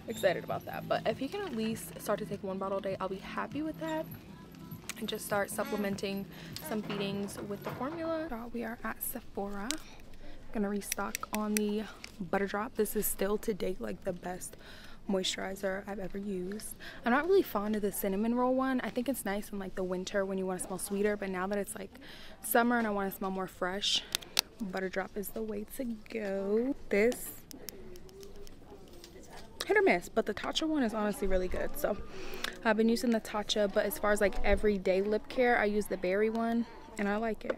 excited about that. But if he can at least start to take one bottle a day, I'll be happy with that. And just start supplementing some feedings with the formula. We are at Sephora. Gonna restock on the butter drop. This is still to date like the best moisturizer I've ever used. I'm not really fond of the cinnamon roll one. I think it's nice in like the winter when you want to smell sweeter, but now that it's like summer and I want to smell more fresh, butter drop is the way to go. This hit or miss, but the Tatcha one is honestly really good. So I've been using the Tatcha, but as far as like everyday lip care, I use the berry one and I like it.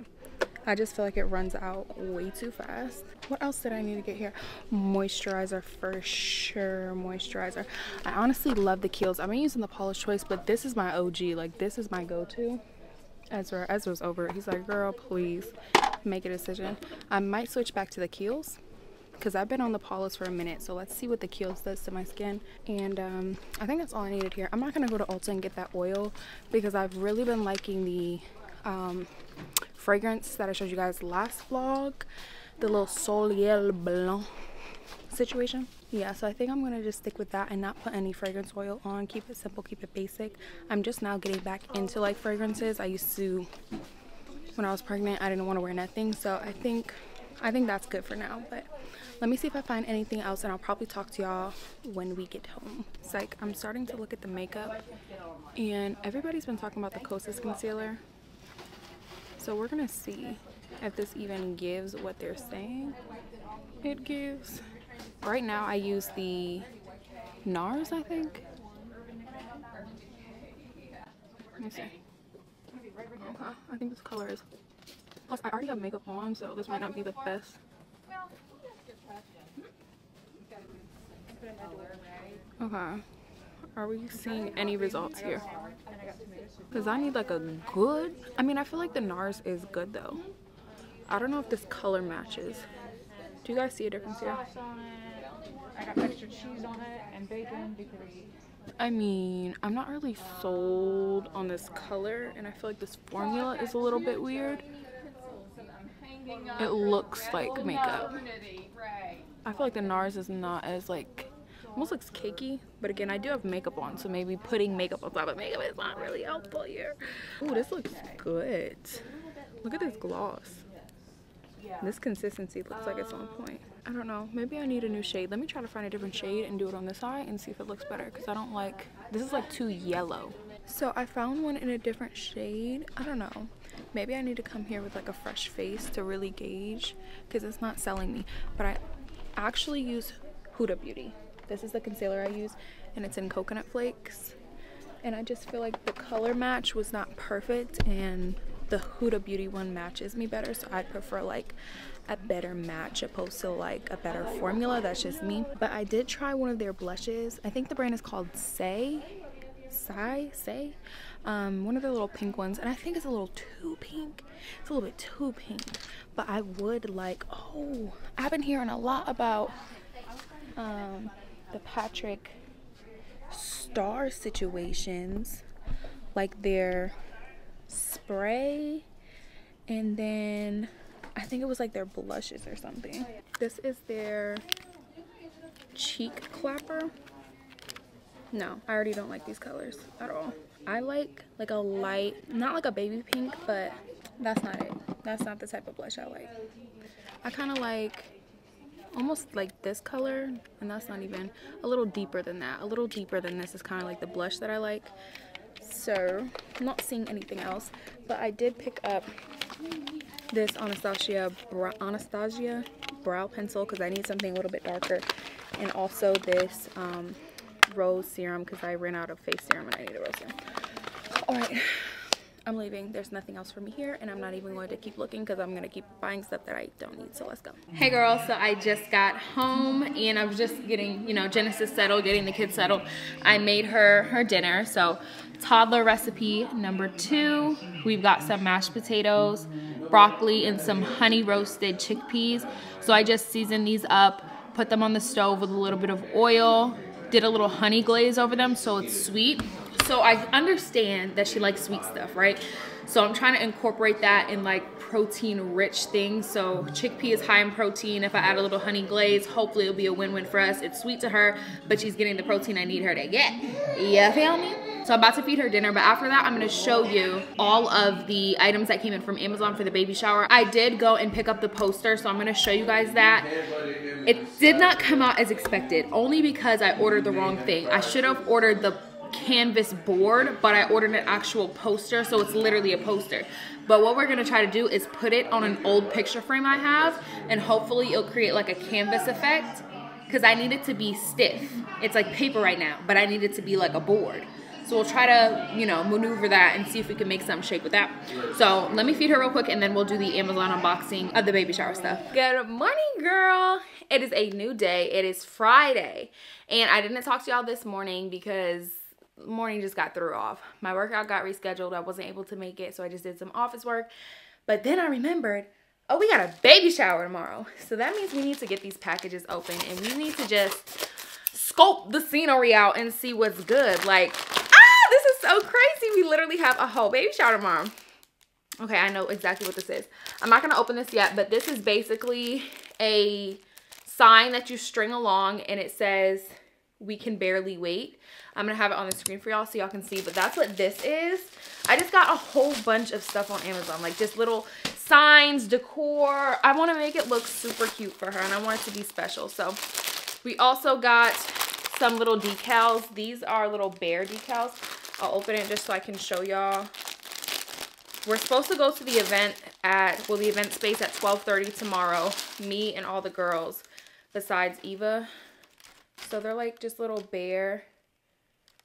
I just feel like it runs out way too fast. What else did I need to get here? Moisturizer for sure, moisturizer. I honestly love the Kiehl's. I've been using the Paula's Choice, but this is my OG. Like this is my go-to. Ezra, Ezra's over. He's like, girl, please make a decision. I might switch back to the Kiehl's because I've been on the Paula's for a minute. So let's see what the Kiehl's does to my skin. And um, I think that's all I needed here. I'm not going to go to Ulta and get that oil because I've really been liking the um, fragrance that I showed you guys last vlog. The little Soleil Blanc situation. Yeah, so I think I'm going to just stick with that and not put any fragrance oil on. Keep it simple, keep it basic. I'm just now getting back into like fragrances. I used to, when I was pregnant, I didn't want to wear nothing. So I think I think that's good for now, but let me see if I find anything else and I'll probably talk to y'all when we get home. It's like I'm starting to look at the makeup and everybody's been talking about the Kosas concealer. So we're gonna see if this even gives what they're saying it gives. Right now I use the NARS, I think. Let me see. Okay, I think this color is Plus, I already have makeup on, so this might not be the best. Okay. Are we seeing any results here? Because I need like a good... I mean, I feel like the NARS is good though. I don't know if this color matches. Do you guys see a difference here? I got extra cheese on it and bacon because I mean, I'm not really sold on this color, and I feel like this formula is a little bit weird. It looks like makeup. I feel like the NARS is not as like, almost looks cakey. But again, I do have makeup on, so maybe putting makeup on top of makeup is not really helpful here. Ooh, this looks good. Look at this gloss. This consistency looks like it's on um, point. I don't know. Maybe I need a new shade. Let me try to find a different shade and do it on this eye and see if it looks better. Because I don't like... This is like too yellow. So I found one in a different shade. I don't know. Maybe I need to come here with like a fresh face to really gauge. Because it's not selling me. But I actually use Huda Beauty. This is the concealer I use. And it's in coconut flakes. And I just feel like the color match was not perfect. And the Huda Beauty one matches me better. So I'd prefer like a better match opposed to like a better formula. That's just me. But I did try one of their blushes. I think the brand is called Saie. Say? Say? Um, one of the little pink ones. And I think it's a little too pink. It's a little bit too pink. But I would like, oh, I've been hearing a lot about um, the Patrick Starrr situations. Like their spray and then I think it was like their blushes or something. This is their cheek clapper. No, I already don't like these colors at all. I like like a light, not like a baby pink, but that's not it. That's not the type of blush I like. I kind of like almost like this color, and that's not even a little deeper than that. A little deeper than this is kind of like the blush that I like. So, I'm not seeing anything else, but I did pick up this Anastasia Anastasia brow pencil because I need something a little bit darker, and also this um, rose serum because I ran out of face serum and I need a rose serum. All right, I'm leaving. There's nothing else for me here, and I'm not even going to keep looking because I'm gonna keep buying stuff that I don't need. So let's go. Hey, girl, So I just got home, and I was just getting, you know, Genesis settled, getting the kids settled. I made her her dinner. So toddler recipe number two. We've got some mashed potatoes, broccoli, and some honey roasted chickpeas. So I just seasoned these up, put them on the stove with a little bit of oil, did a little honey glaze over them so it's sweet. So I understand that she likes sweet stuff, right? So I'm trying to incorporate that in like protein rich things. So chickpea is high in protein. If I add a little honey glaze, hopefully it'll be a win-win for us. It's sweet to her, but she's getting the protein I need her to get. You feel me? So I'm about to feed her dinner, but after that, I'm gonna show you all of the items that came in from Amazon for the baby shower. I did go and pick up the poster, so I'm gonna show you guys that. It did not come out as expected, only because I ordered the wrong thing. I should have ordered the canvas board, but I ordered an actual poster, so it's literally a poster. But what we're gonna try to do is put it on an old picture frame I have, and hopefully it'll create like a canvas effect, because I need it to be stiff. It's like paper right now, but I need it to be like a board. So we'll try to, you know, maneuver that and see if we can make some shake with that. So let me feed her real quick and then we'll do the Amazon unboxing of the baby shower stuff. Good morning, girl. It is a new day. It is Friday. And I didn't talk to y'all this morning because morning just got through off. My workout got rescheduled. I wasn't able to make it, so I just did some office work. But then I remembered, oh, we got a baby shower tomorrow. So that means we need to get these packages open and we need to just scope the scenery out and see what's good. Like, ah, this is so crazy. We literally have a whole baby shower tomorrow. Okay, I know exactly what this is. I'm not gonna open this yet, but this is basically a sign that you string along and it says, we can barely wait. I'm gonna have it on the screen for y'all so y'all can see, but that's what this is. I just got a whole bunch of stuff on Amazon, like just little signs, decor. I wanna make it look super cute for her and I want it to be special. So we also got some little decals. These are little bear decals. I'll open it just so I can show y'all. We're supposed to go to the event at, well, the event space at 12.30 tomorrow. Me and all the girls besides Eva. So they're like just little bear,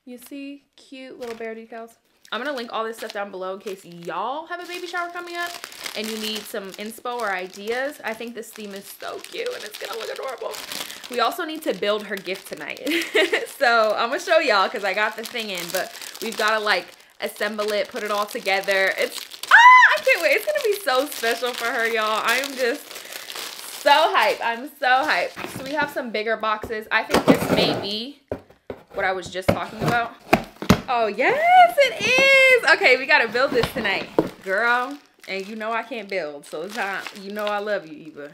you see, cute little bear decals. I'm gonna link all this stuff down below in case y'all have a baby shower coming up and you need some inspo or ideas. I think this theme is so cute and it's gonna look adorable. We also need to build her gift tonight. (laughs) so I'm gonna show y'all because I got the thing in, but we've gotta like assemble it, put it all together. It's, ah, I can't wait. It's gonna be so special for her, y'all. I am just so hype. I'm so hype. So we have some bigger boxes. I think this may be what I was just talking about. Oh, yes, it is. Okay, we got to build this tonight. Girl, and you know I can't build, so it's time. You know I love you, Eva.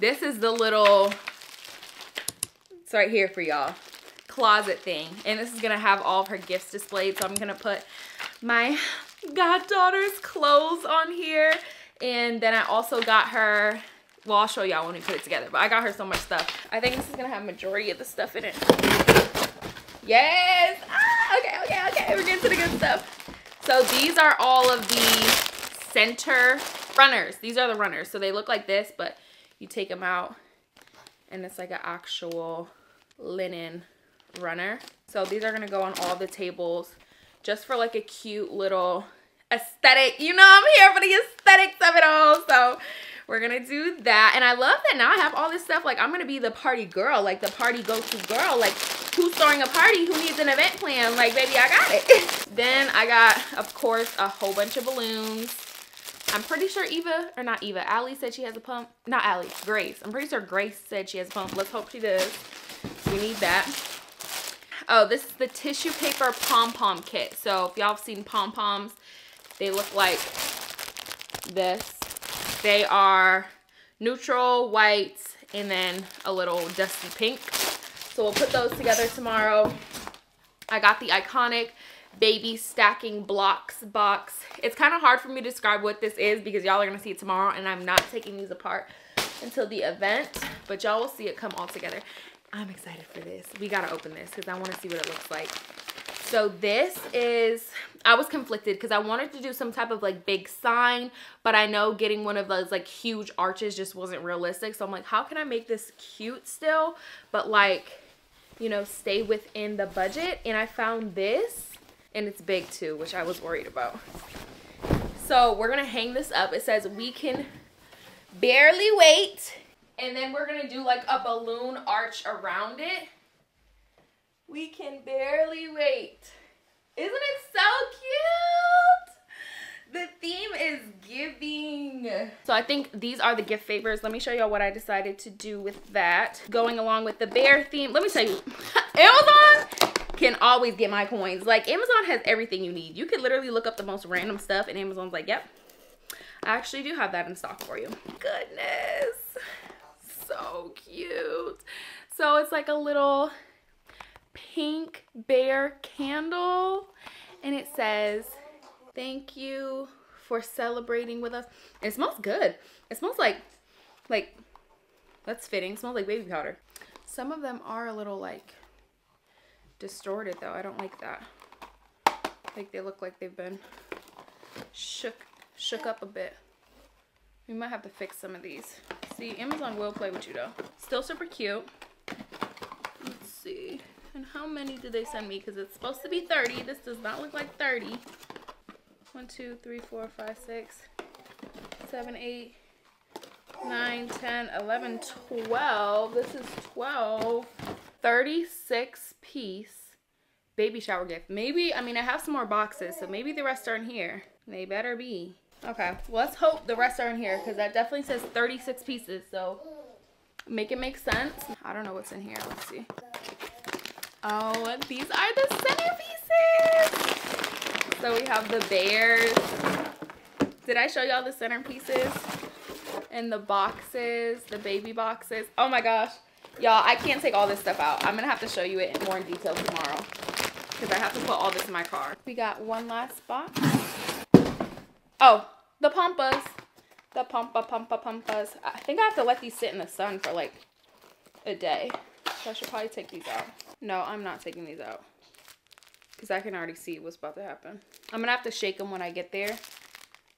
This is the little, it's right here for y'all, closet thing. And this is going to have all of her gifts displayed. So I'm going to put my goddaughter's clothes on here. And then I also got her, well, I'll show y'all when we put it together. But I got her so much stuff. I think this is going to have majority of the stuff in it. Yes. Ah, okay, okay, okay. We're getting to the good stuff. So these are all of the center runners. These are the runners. So they look like this, but you take them out and it's like an actual linen runner. So these are going to go on all the tables just for like a cute little aesthetic. You know, I'm here for the aesthetics of it all. So we're gonna do that and i love that now i have all this stuff like i'm gonna be the party girl like the party go-to girl like who's throwing a party who needs an event plan. Like baby i got it. (laughs) Then i got of course a whole bunch of balloons. I'm pretty sure eva or not eva Allie said she has a pump. Not Allie, grace. I'm pretty sure grace said she has a pump. Let's hope she does. We need that. Oh this is the tissue paper pom-pom kit. So if y'all have seen pom-poms they look like this. They are neutral, white, and then a little dusty pink. So we'll put those together tomorrow. I got the iconic baby stacking blocks box. It's kind of hard for me to describe what this is because y'all are going to see it tomorrow and I'm not taking these apart until the event, but y'all will see it come all together. I'm excited for this. We got to open this because I want to see what it looks like. So this is, I was conflicted because I wanted to do some type of like big sign, but I know getting one of those like huge arches just wasn't realistic. So I'm like, how can I make this cute still, but like, you know, stay within the budget? And I found this and it's big too, which I was worried about. So we're gonna hang this up. It says we can barely wait. And then we're gonna do like a balloon arch around it we can barely wait. Isn't it so cute? The theme is giving. So I think these are the gift favors. Let me show y'all what I decided to do with that. Going along with the bear theme. Let me tell you, (laughs) Amazon can always get my coins. Like Amazon has everything you need. You can literally look up the most random stuff and Amazon's like, yep, I actually do have that in stock for you. Goodness, so cute. So it's like a little pink bear candle and it says thank you for celebrating with us. And it smells good. It smells like like that's fitting. It smells like baby powder. Some of them are a little like distorted though. I don't like that. Like they look like they've been shook shook up a bit. We might have to fix some of these. See amazon will play with you though. Still super cute. Let's see. And how many did they send me? Because it's supposed to be 30. This does not look like 30. 1, 2, 3, 4, 5, 6, 7, 8, 9, 10, 11, 12. This is 12. 36 piece baby shower gift. Maybe, I mean, I have some more boxes, so maybe the rest are in here. They better be. Okay, well, let's hope the rest are in here because that definitely says 36 pieces. So make it make sense. I don't know what's in here. Let's see. Oh, these are the centerpieces. So we have the bears. Did I show y'all the centerpieces? And the boxes, the baby boxes. Oh my gosh. Y'all, I can't take all this stuff out. I'm going to have to show you it more in detail tomorrow. Because I have to put all this in my car. We got one last box. Oh, the pampas. The pampa, pampa, pampas. I think I have to let these sit in the sun for like a day. So I should probably take these out. No, I'm not taking these out. Because I can already see what's about to happen. I'm going to have to shake them when I get there.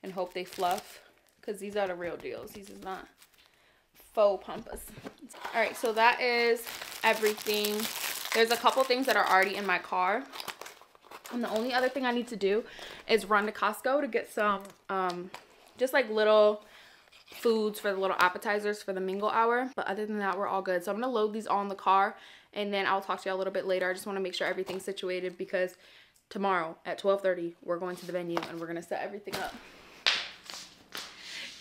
And hope they fluff. Because these are the real deals. These is not faux pampas. Alright, so that is everything. There's a couple things that are already in my car. And the only other thing I need to do is run to Costco to get some, um, just like little foods for the little appetizers for the mingle hour. But other than that, we're all good. So I'm going to load these all in the car and then I'll talk to y'all a little bit later. I just want to make sure everything's situated because tomorrow at 12.30, we're going to the venue and we're going to set everything up.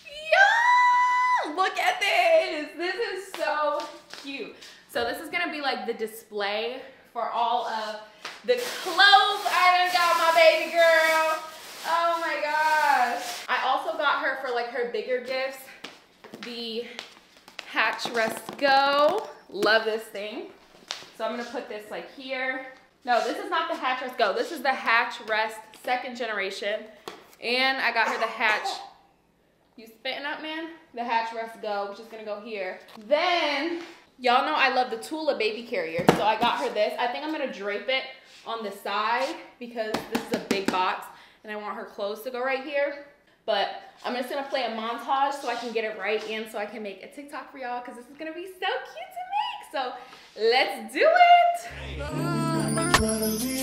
Yeah! Look at this! This is so cute. So this is going to be like the display for all of the clothes I done got my baby girl. Oh my gosh. I also got her for like her bigger gifts, the Hatch Rest Go. Love this thing. So I'm gonna put this like here. No, this is not the Hatch Rest Go. This is the Hatch Rest second generation. And I got her the Hatch, you spitting up, man? The Hatch Rest Go, which is gonna go here. Then, y'all know I love the Tula baby carrier. So I got her this. I think I'm gonna drape it on the side because this is a big box and I want her clothes to go right here. But I'm just gonna play a montage so I can get it right and so I can make a TikTok for y'all because this is gonna be so cute. So let's do it.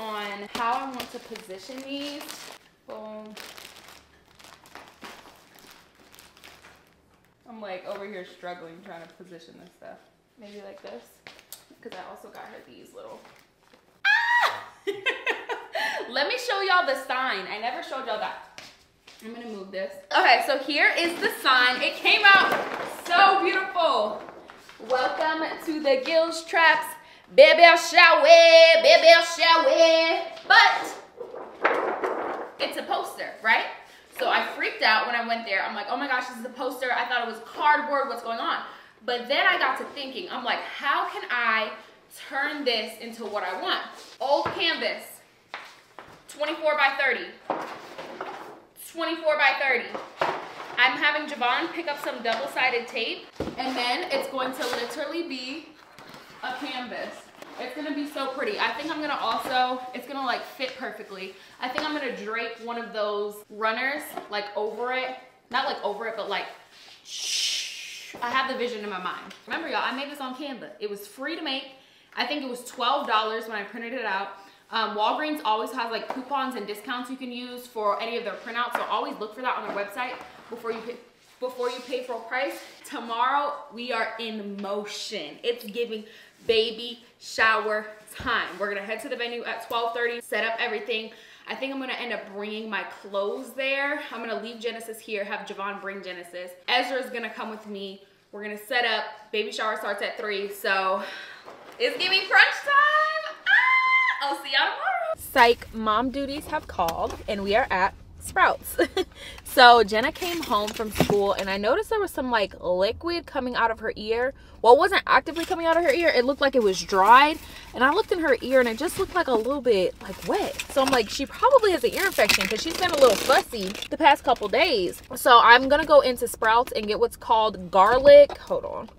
On how I want to position these. Boom. I'm like over here struggling trying to position this stuff. Maybe like this. Because I also got her these little. Ah! (laughs) Let me show y'all the sign. I never showed y'all that. I'm gonna move this. Okay, so here is the sign. It came out so beautiful. Welcome to the Gills Traps Baby shower, baby shower. But it's a poster, right? So I freaked out when I went there. I'm like, oh my gosh, this is a poster. I thought it was cardboard. What's going on? But then I got to thinking, I'm like, how can I turn this into what I want? Old canvas, 24 by 30. 24 by 30. I'm having Javon pick up some double-sided tape, and then it's going to literally be a canvas. It's gonna be so pretty. I think I'm gonna also, it's gonna like fit perfectly. I think I'm gonna drape one of those runners like over it. Not like over it, but like shh. I have the vision in my mind. Remember y'all, I made this on Canva. It was free to make. I think it was $12 when I printed it out. Um, Walgreens always has like coupons and discounts you can use for any of their printouts. So always look for that on their website before you pay, before you pay full price. Tomorrow we are in motion. It's giving baby shower time. We're gonna head to the venue at 12:30, set up everything. I think I'm gonna end up bringing my clothes there. I'm gonna leave Genesis here, have Javon bring Genesis. Ezra's gonna come with me. We're gonna set up. Baby shower starts at three, so it's giving crunch time. Ah! I'll see y'all tomorrow. Psych, mom duties have called, and we are at Sprouts. (laughs) so Jenna came home from school and I noticed there was some like liquid coming out of her ear. Well, it wasn't actively coming out of her ear. It looked like it was dried. And I looked in her ear and it just looked like a little bit like wet. So I'm like, she probably has an ear infection because she's been a little fussy the past couple days. So I'm going to go into Sprouts and get what's called garlic. Hold on.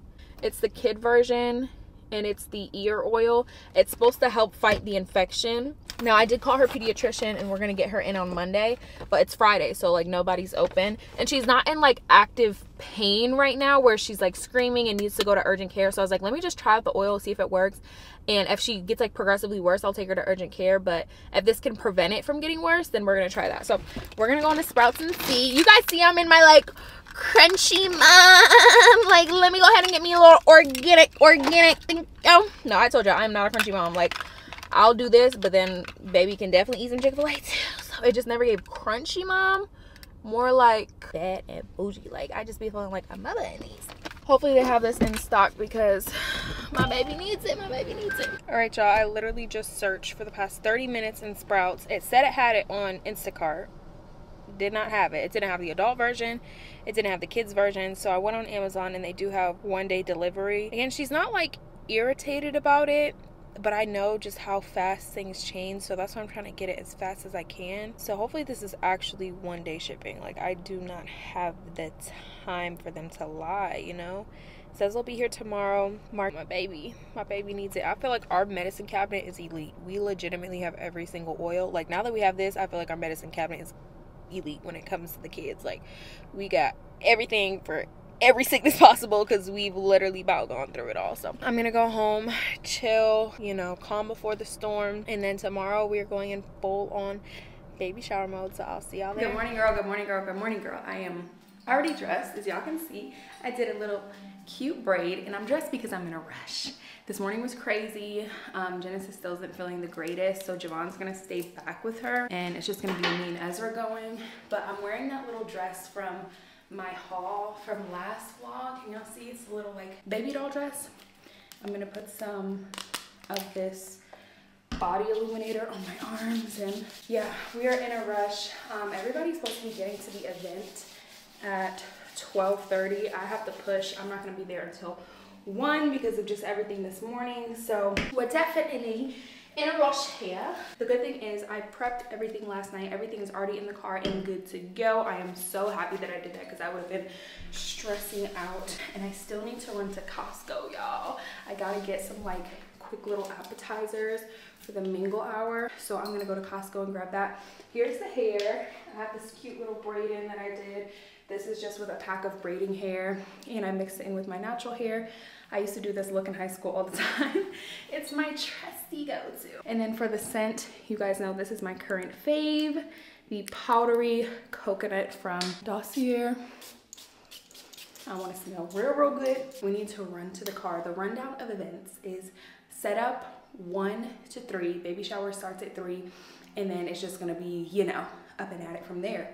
It's the kid version and it's the ear oil. It's supposed to help fight the infection. Now, I did call her pediatrician and we're going to get her in on Monday, but it's Friday, so like nobody's open. And she's not in like active pain right now where she's like screaming and needs to go to urgent care. So I was like, let me just try out the oil, see if it works. And if she gets like progressively worse, I'll take her to urgent care. But if this can prevent it from getting worse, then we're going to try that. So we're going to go into Sprouts and see. You guys see I'm in my like crunchy mom. (laughs) Like, let me go ahead and get me a little organic, organic thing. Oh, no, I told you I'm not a crunchy mom. Like, I'll do this, but then baby can definitely eat some Chick-fil-A too. (laughs) So it just never gave crunchy mom. More like bad and bougie. Like, I just be feeling like a mother in these. Hopefully they have this in stock because (sighs) my baby needs it. My baby needs it. All right, y'all. I literally just searched for the past 30 minutes in Sprouts. It said it had it on Instacart did not have it. It didn't have the adult version. It didn't have the kids version. So I went on Amazon and they do have one day delivery. And she's not like irritated about it, but I know just how fast things change. So that's why I'm trying to get it as fast as I can. So hopefully this is actually one day shipping. Like I do not have the time for them to lie, you know? It says they'll be here tomorrow. Mark my baby. My baby needs it. I feel like our medicine cabinet is elite. We legitimately have every single oil. Like now that we have this, I feel like our medicine cabinet is elite when it comes to the kids. Like we got everything for every sickness (laughs) possible because we've literally about gone through it all. So I'm gonna go home, chill, you know, calm before the storm, and then tomorrow we're going in full on baby shower mode. So I'll see y'all there. Good morning, girl. Good morning, girl. Good morning, girl. I am already dressed, as y'all can see. I did a little cute braid, and I'm dressed because I'm in a rush. This morning was crazy. Um, Genesis still isn't feeling the greatest, so Javon's gonna stay back with her, and it's just gonna be me and Ezra going. But I'm wearing that little dress from my haul from last vlog. Can y'all see it's a little like baby doll dress? I'm gonna put some of this body illuminator on my arms and yeah we are in a rush um, everybody's supposed to be getting to the event at 12:30. I have to push. I'm not gonna be there until one because of just everything this morning. So we're definitely in a rush here. The good thing is I prepped everything last night. Everything is already in the car and good to go. I am so happy that I did that because I would have been stressing out. And I still need to run to Costco, y'all. I gotta get some like quick little appetizers for the mingle hour. So I'm gonna go to Costco and grab that. Here's the hair. I have this cute little braid in that I did This is just with a pack of braiding hair and I mix it in with my natural hair. I used to do this look in high school all the (laughs) time. it's my trusty go-to. And then for the scent, you guys know this is my current fave, the powdery coconut from Dossier. I want to smell real, real good. We need to run to the car. The rundown of events is set up one to three. Baby shower starts at three. And then it's just to be, you know, up and at it from there.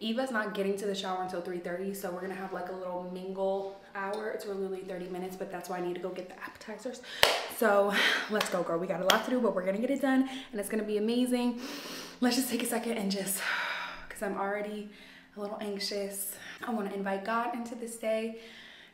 Eva's not getting to the shower until 3.30, so we're gonna have like a little mingle hour. It's really only 30 minutes, but that's why I need to go get the appetizers. So let's go, girl. We got a lot to do, but we're gonna get it done, and it's gonna be amazing. Let's just take a second and just, because I'm already a little anxious. I wanna invite God into this day.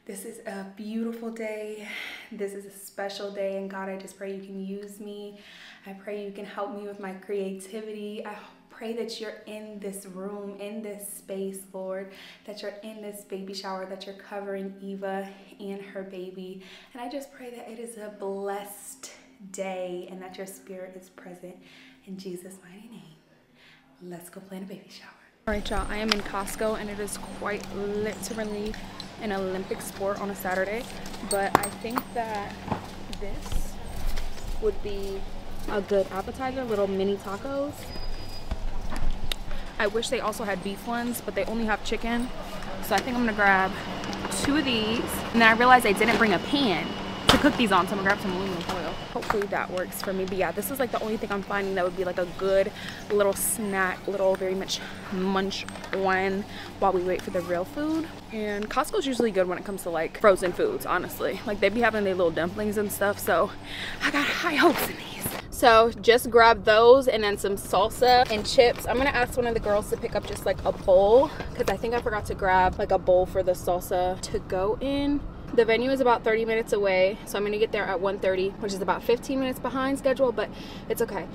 This is a beautiful day. This is a special day, and God, I just pray you can use me. I pray you can help me with my creativity. I pray that you're in this room, in this space, Lord, that you're in this baby shower, that you're covering Eva and her baby. And I just pray that it is a blessed day and that your spirit is present in Jesus' mighty name. Let's go plan a baby shower. All right, y'all, I am in Costco and it is quite literally an Olympic sport on a Saturday, but I think that this would be a good appetizer, little mini tacos. I wish they also had beef ones, but they only have chicken. So I think I'm gonna grab two of these. And then I realized I didn't bring a pan to cook these on, so I'm gonna grab some aluminum foil. Hopefully that works for me. But yeah, this is like the only thing I'm finding that would be like a good little snack, little very much munch one while we wait for the real food. And Costco's usually good when it comes to like frozen foods, honestly. Like they'd be having their little dumplings and stuff, so I got high hopes in these. So just grab those and then some salsa and chips. I'm gonna ask one of the girls to pick up just like a bowl because I think I forgot to grab like a bowl for the salsa to go in. The venue is about 30 minutes away, so I'm gonna get there at 1.30, which is about 15 minutes behind schedule, but it's okay.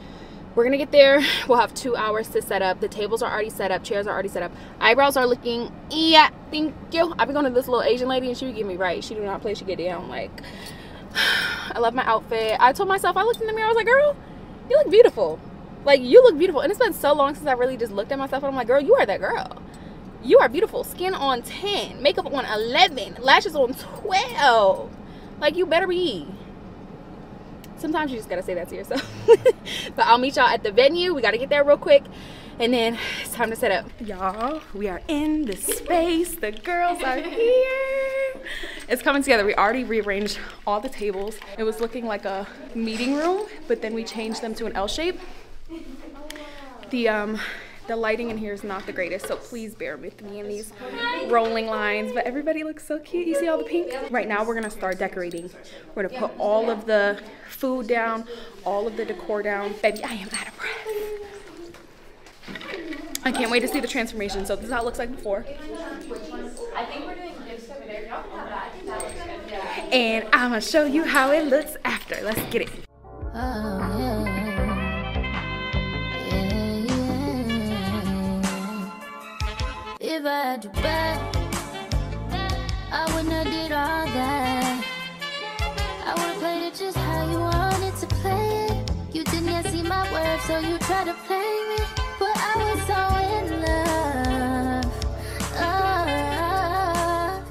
We're gonna get there. (laughs) We'll have two hours to set up. The tables are already set up. Chairs are already set up. Eyebrows are looking, yeah, thank you. I've been going to this little Asian lady and she would give me right. She do not play, she get down. Like, (sighs) I love my outfit. I told myself, I looked in the mirror, I was like, girl, you look beautiful. Like, you look beautiful. And it's been so long since I really just looked at myself and I'm like, girl, you are that girl. You are beautiful. Skin on 10, makeup on 11, lashes on 12. Like, you better be. Sometimes you just gotta say that to yourself. (laughs) but I'll meet y'all at the venue. We gotta get there real quick. And then it's time to set up. Y'all, we are in the space. The girls are here. It's coming together. We already rearranged all the tables. It was looking like a meeting room, but then we changed them to an L shape. The um the lighting in here is not the greatest, so please bear with me in these rolling lines. But everybody looks so cute. You see all the pink? Right now, we're gonna start decorating. We're gonna put all of the food down, all of the decor down. Baby, I am out of breath. I can't wait to see the transformation. So this is how it looks like before. And I'm gonna show you how it looks after. Let's get it. Oh, yeah. If I had you back, I wouldn't have did all that. I would have played it just how you wanted to play it. You didn't yet see my worth, so you tried to play me. But I was so in love. Oh.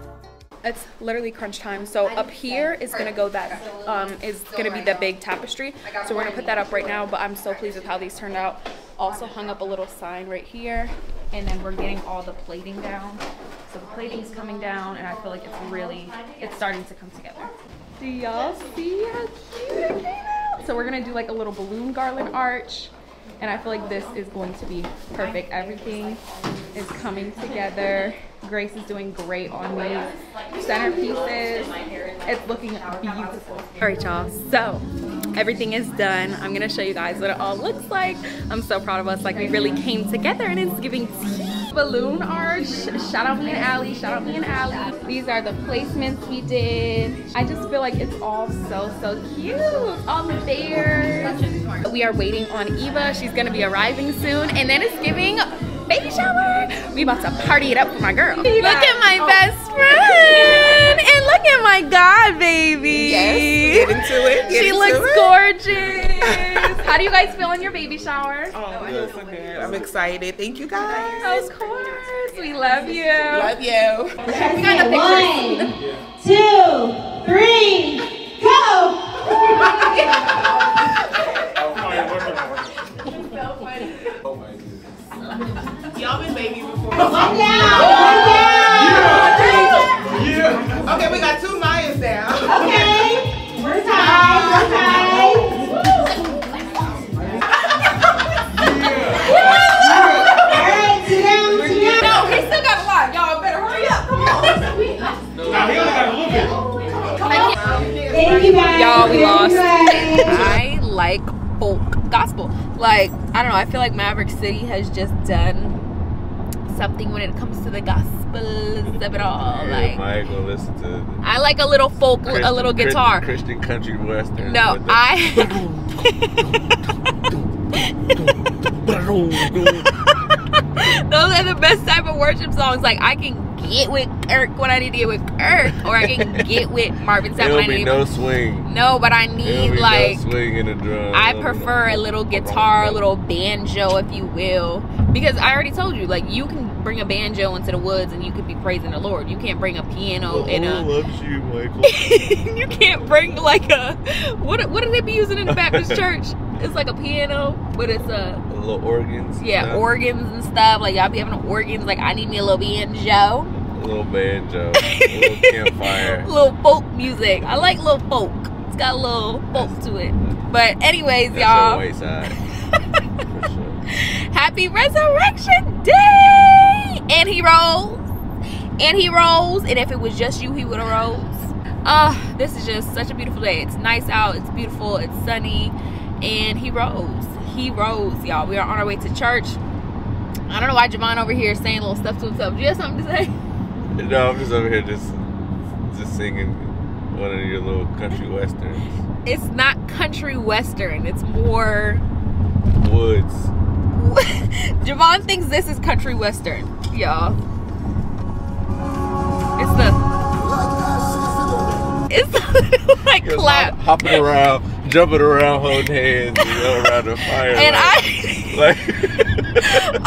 It's literally crunch time. So up here is gonna go that um, is gonna be the big tapestry. So we're gonna put that up right now. But I'm so pleased with how these turned out. Also hung up a little sign right here, and then we're getting all the plating down. So the plating's coming down, and I feel like it's really it's starting to come together. Do y'all see how cute it came out? So we're gonna do like a little balloon garland arch. And I feel like this is going to be perfect. Everything is coming together. Grace is doing great on these centerpieces. It's looking beautiful. All right, y'all. So everything is done. I'm gonna show you guys what it all looks like. I'm so proud of us. Like we really came together and it's giving tea. Balloon arch. Shout out me and Allie. Shout out me and Allie. These are the placements we did. I just feel like it's all so, so cute. All the bears. We are waiting on Eva. She's gonna be arriving soon. And then it's giving baby shower. We about to party it up for my girl. Look at my oh. best friend. And look at my god baby. Yes, get into it. Get She into looks it. gorgeous. (laughs) How do you guys feel in your baby shower? Oh, I feel so good. I'm excited. Thank you guys. Of course. We love you. Love you. We got the pictures. One, two, three, go! (laughs) Y'all been baby before. One down, one down. Okay, we got two Mayas down. (laughs) Okay, we're tied, we're tied. All right, sit down, sit down. No, he still got a lot. Y'all better hurry up. Come on. Thank you guys. Y'all, we lost. I like folk gospel. Like, I don't know, I feel like Maverick City has just done something when it comes to the gospels of it all. Yeah, Like Mike gonna listen to I like a little folk, a little guitar. Christian country western. No, I. (laughs) (laughs) Those are the best type of worship songs. Like I can get with Kirk when I need to get with Kirk, or I can (laughs) get with Marvin Sapp when It'll I be need. no swing. no, but I need be like no swing in the drum. I prefer a little guitar, a little banjo, if you will, because I already told you, like you can bring a banjo into the woods and you could be praising the Lord. You can't bring a piano and a. loves you, Michael? (laughs) you can't bring like a what? What do they be using in the Baptist (laughs) church? It's like a piano, but it's a The little organs. yeah stuff. organs and stuff. Like y'all be having organs. Like I need me a little banjo, A little banjo. a (laughs) little campfire. little folk music. I like little folk. It's got a little folk to it. But anyways, y'all. your white side. (laughs) For sure. Happy Resurrection Day! And he rose. And he rose. And if it was just you, he would have rose. Uh, this is just such a beautiful day. It's nice out. It's beautiful. It's sunny. And he rose. He rose, y'all. We are on our way to church. I don't know why Javon over here is saying little stuff to himself. Do you have something to say? (laughs) No, I'm just over here just just singing one of your little country westerns. It's not country western. It's more. Woods. (laughs) Javon thinks this is country western, y'all. It's the. It's the, (laughs) like Just clap. hop- hopping around, jumping around, holding hands, you know, around the fire. And like, I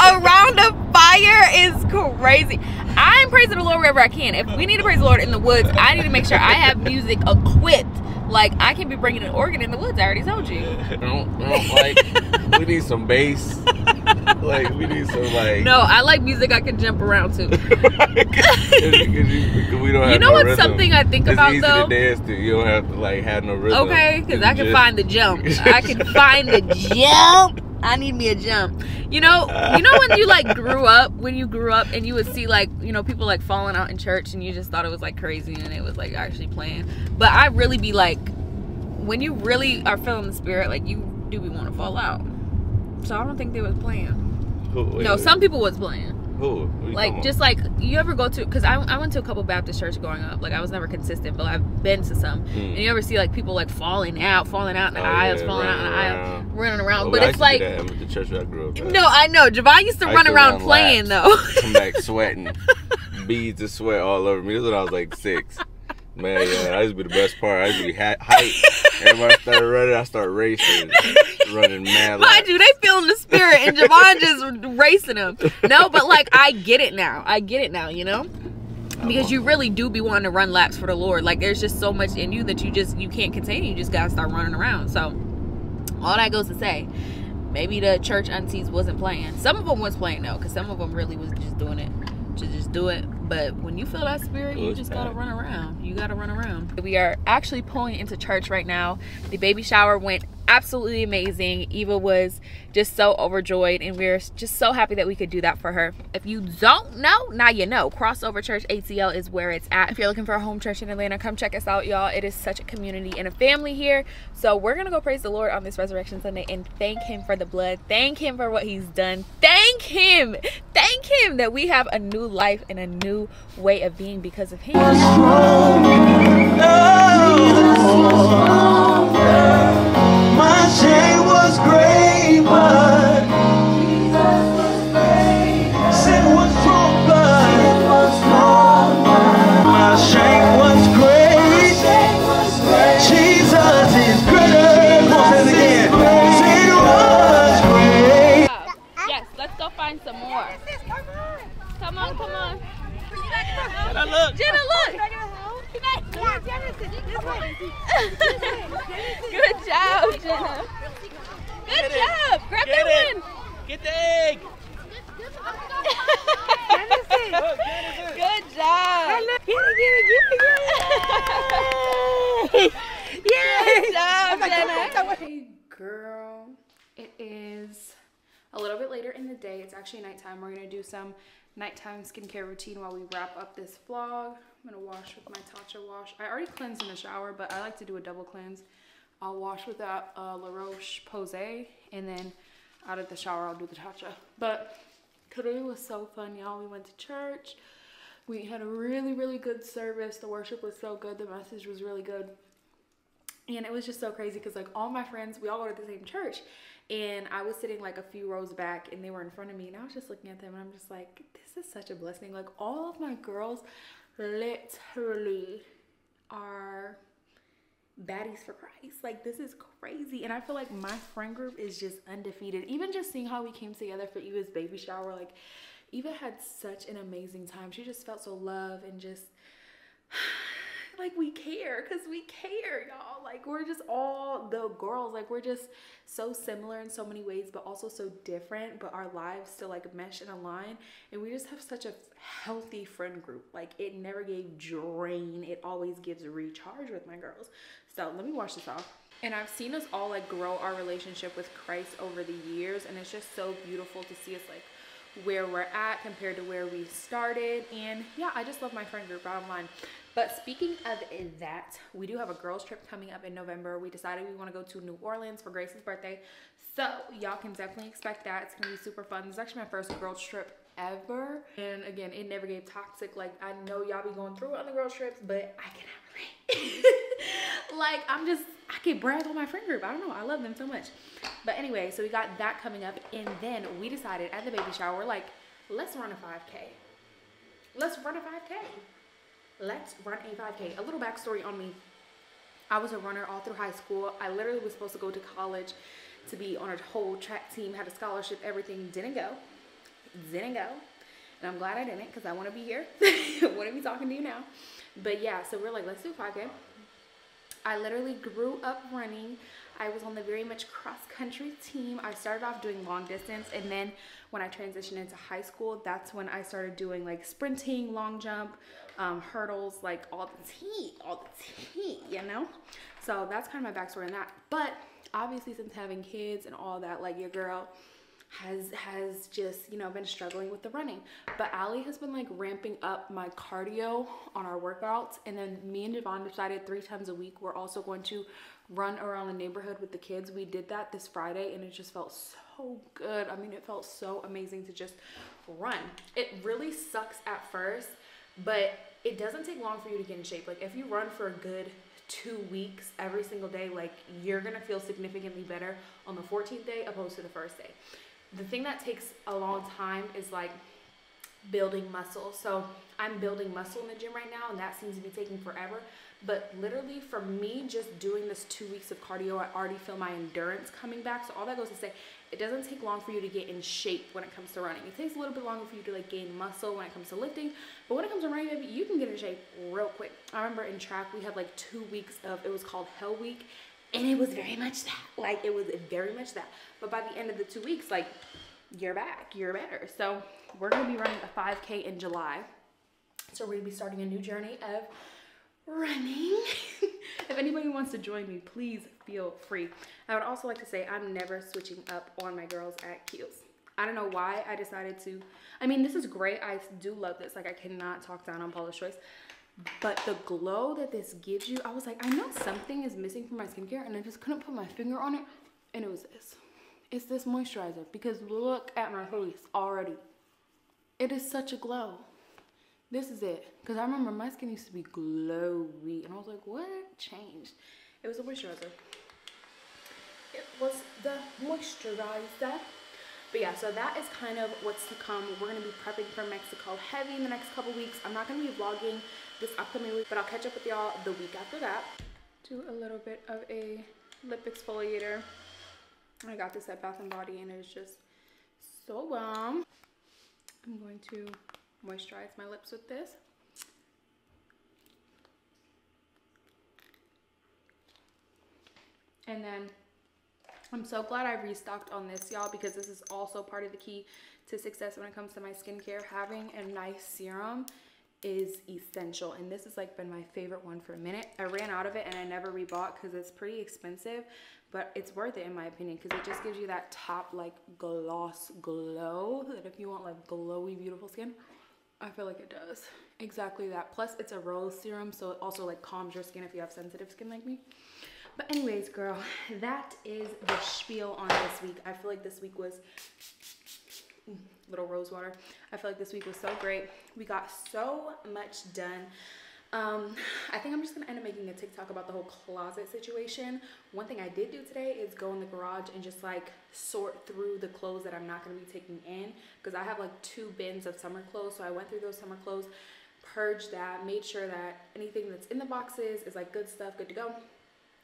like (laughs) around the fire is crazy. I'm praising the Lord wherever I can. If we need to praise the Lord in the woods, I need to make sure I have music equipped. Like I can be bringing an organ in the woods. I already told you. don't, don't like we need some bass. Like we need some like No, I like music I can jump around to. (laughs) we don't have You know no what's rhythm. something I think it's about, easy though? to dance to. You don't have to like have no rhythm. Okay, because I can just- find the jump. I can (laughs) find the jump. I need me a jump. You know, you know when you like grew up, when you grew up and you would see like, you know, people like falling out in church and you just thought it was like crazy and it was like actually playing. But I really be like, when you really are feeling the spirit, like you do be want to fall out. So I don't think they was playing. Wait, No, wait. some people was playing. Who? Like just like you ever go to because I, I went to a couple Baptist churches growing up. Like I was never consistent, but I've been to some. Hmm. And you ever see like people like falling out, falling out in the Oh, aisles, yeah, falling out in the running aisle, around. running around. Oh, but it's used to do like the church I grew up at. no, I know. Javon used to I run used to around run playing laps. though. come back sweating, (laughs) beads of sweat all over me. This is when I was like six. Man, yeah, that used to be the best part. I used to be hype. Everybody started running, I started racing, running mad. Mind you, they feeling the spirit, and Javon just racing them. No, but like I get it now. I get it now. You know. Because you really do be wanting to run laps for the Lord. Like there's just so much in you that you just you can't contain. You just gotta start running around. So all that goes to say, maybe the church aunties wasn't playing. Some of them was playing though, because some of them really was just doing it to just do it. But when you feel that spirit, oh, you It's just gotta run around. You gotta run around. We are actually pulling into church right now. The baby shower went absolutely amazing. Eva was just so overjoyed, and we're just so happy that we could do that for her. If you don't know, now you know. Crossover Church ATL is where it's at. If you're looking for a home church in Atlanta, come check us out, y'all. It is such a community and a family here. So we're gonna go praise the Lord on this Resurrection Sunday and thank Him for the blood. Thank Him for what He's done. Thank Him. Thank Him that we have a new life and a new way of being because of Him. My shame was great, but Jenna, look. Jenna, look. (laughs) Good job, Jenna. Good job. Grab Get that it. one. Get the egg. Look, Genesis. Good job. Good job, Jenna. Hey girl, it is a little bit later in the day. It's actually nighttime. We're gonna do some nighttime skincare routine while we wrap up this vlog. I'm gonna wash with my Tatcha wash. I already cleansed in the shower, but I like to do a double cleanse. I'll wash with that uh, La Roche Posay, and then out of the shower I'll do the Tatcha. But today was so fun, y'all. We went to church. We had a really, really good service. The worship was so good. The message was really good and it was just so crazy because like all my friends we all go to the same church and i was sitting like a few rows back and they were in front of me and i was just looking at them and i'm just like this is such a blessing. Like all of my girls literally are baddies for christ. Like this is crazy and i feel like my friend group is just undefeated. Even just seeing how we came together for eva's baby shower like eva had such an amazing time. She just felt so loved and just like we care because we care y'all. Like we're just all the girls. Like we're just so similar in so many ways but also so different but our lives still like mesh and align and we just have such a healthy friend group. Like it never gave drain. It always gives recharge with my girls. So let me wash this off. And I've seen us all like grow our relationship with Christ over the years and it's just so beautiful to see us like where we're at compared to where we started. And yeah, I just love my friend group, bottom line. But speaking of that, we do have a girls trip coming up in November. We decided we want to go to New Orleans for Grace's birthday. So y'all can definitely expect that. It's gonna be super fun. This is actually my first girls trip ever. And again, it never gave toxic. Like I know y'all be going through it on the girls trips, but I cannot relate. (laughs) like I'm just I can brag on my friend group. I don't know. I love them so much. But anyway, so we got that coming up, and then we decided at the baby shower, like, let's run a 5K. Let's run a 5K. Let's run a 5K. A little backstory on me. I was a runner all through high school. I literally was supposed to go to college to be on a whole track team, had a scholarship, everything. Didn't go. Didn't go. And I'm glad I didn't because I want to be here. (laughs) want to be talking to you now. But yeah, so we're like, let's do 5K. I literally grew up running. I was on the very much cross country team. I started off doing long distance and then when I transitioned into high school, that's when I started doing like sprinting, long jump, um, hurdles, like all the tea, all the tea, you know? So that's kind of my backstory on that. But obviously since having kids and all that, like your girl has has just you know been struggling with the running. But Ali has been like ramping up my cardio on our workouts. And then me and Devon decided three times a week we're also going to run around the neighborhood with the kids. We did that this Friday and it just felt so good. I mean it felt so amazing to just run. It really sucks at first but it doesn't take long for you to get in shape. Like if you run for a good two weeks every single day like you're gonna feel significantly better on the 14th day opposed to the first day the thing that takes a long time is like building muscle. So I'm building muscle in the gym right now, and that seems to be taking forever. But literally, for me, just doing this two weeks of cardio, I already feel my endurance coming back. So all that goes to say, it doesn't take long for you to get in shape when it comes to running. It takes a little bit longer for you to like gain muscle when it comes to lifting, but when it comes to running, baby, you can get in shape real quick. I remember in track we had like two weeks of it was called Hell Week, and it was very much that. Like it was very much that. But by the end of the two weeks, like you're back, you're better. So we're gonna be running a 5K in July. So we're gonna be starting a new journey of running. (laughs) if anybody wants to join me, please feel free. I would also like to say I'm never switching up on my girls at Kiehl's. I don't know why I decided to. I mean, this is great. I do love this. Like, I cannot talk down on Paula's Choice. But the glow that this gives you, I was like, I know something is missing from my skincare, and I just couldn't put my finger on it. And it was this. It's this moisturizer because look at my face already. It is such a glow. This is it. Because I remember my skin used to be glowy. And I was like, what changed? It was a moisturizer. It was the moisturizer. But yeah, so that is kind of what's to come. We're going to be prepping for Mexico heavy in the next couple weeks. I'm not going to be vlogging this upcoming week, but I'll catch up with y'all the week after that. Do a little bit of a lip exfoliator. I got this at Bath & Body and it is just so bomb. I'm going to moisturize my lips with this. And then I'm so glad I restocked on this, y'all, because this is also part of the key to success when it comes to my skincare. Having a nice serum is essential. And this has like been my favorite one for a minute. I ran out of it and I never rebought because it's pretty expensive, but it's worth it in my opinion because it just gives you that top like gloss glow that if you want like glowy, beautiful skin, I feel like it does. Exactly that. Plus it's a rose serum, so it also like calms your skin if you have sensitive skin like me. But anyways, girl, that is the spiel on this week. I feel like this week was little rose water. I feel like this week was so great. We got so much done. Um, I think I'm just gonna end up making a TikTok about the whole closet situation. One thing I did do today is go in the garage and just like sort through the clothes that I'm not gonna be taking in because I have like two bins of summer clothes. So I went through those summer clothes, purged that, made sure that anything that's in the boxes is like good stuff, good to go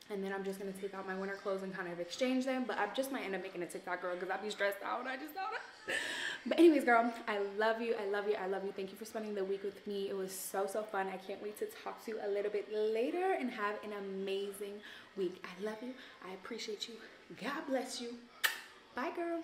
and then I'm just gonna take out my winter clothes and kind of exchange them. But I just might end up making a TikTok girl because I'd be stressed out I just don't know. (laughs) But anyways, girl, I love you. I love you. I love you. Thank you for spending the week with me. It was so, so fun. I can't wait to talk to you a little bit later and have an amazing week. I love you. I appreciate you. God bless you. Bye, girl.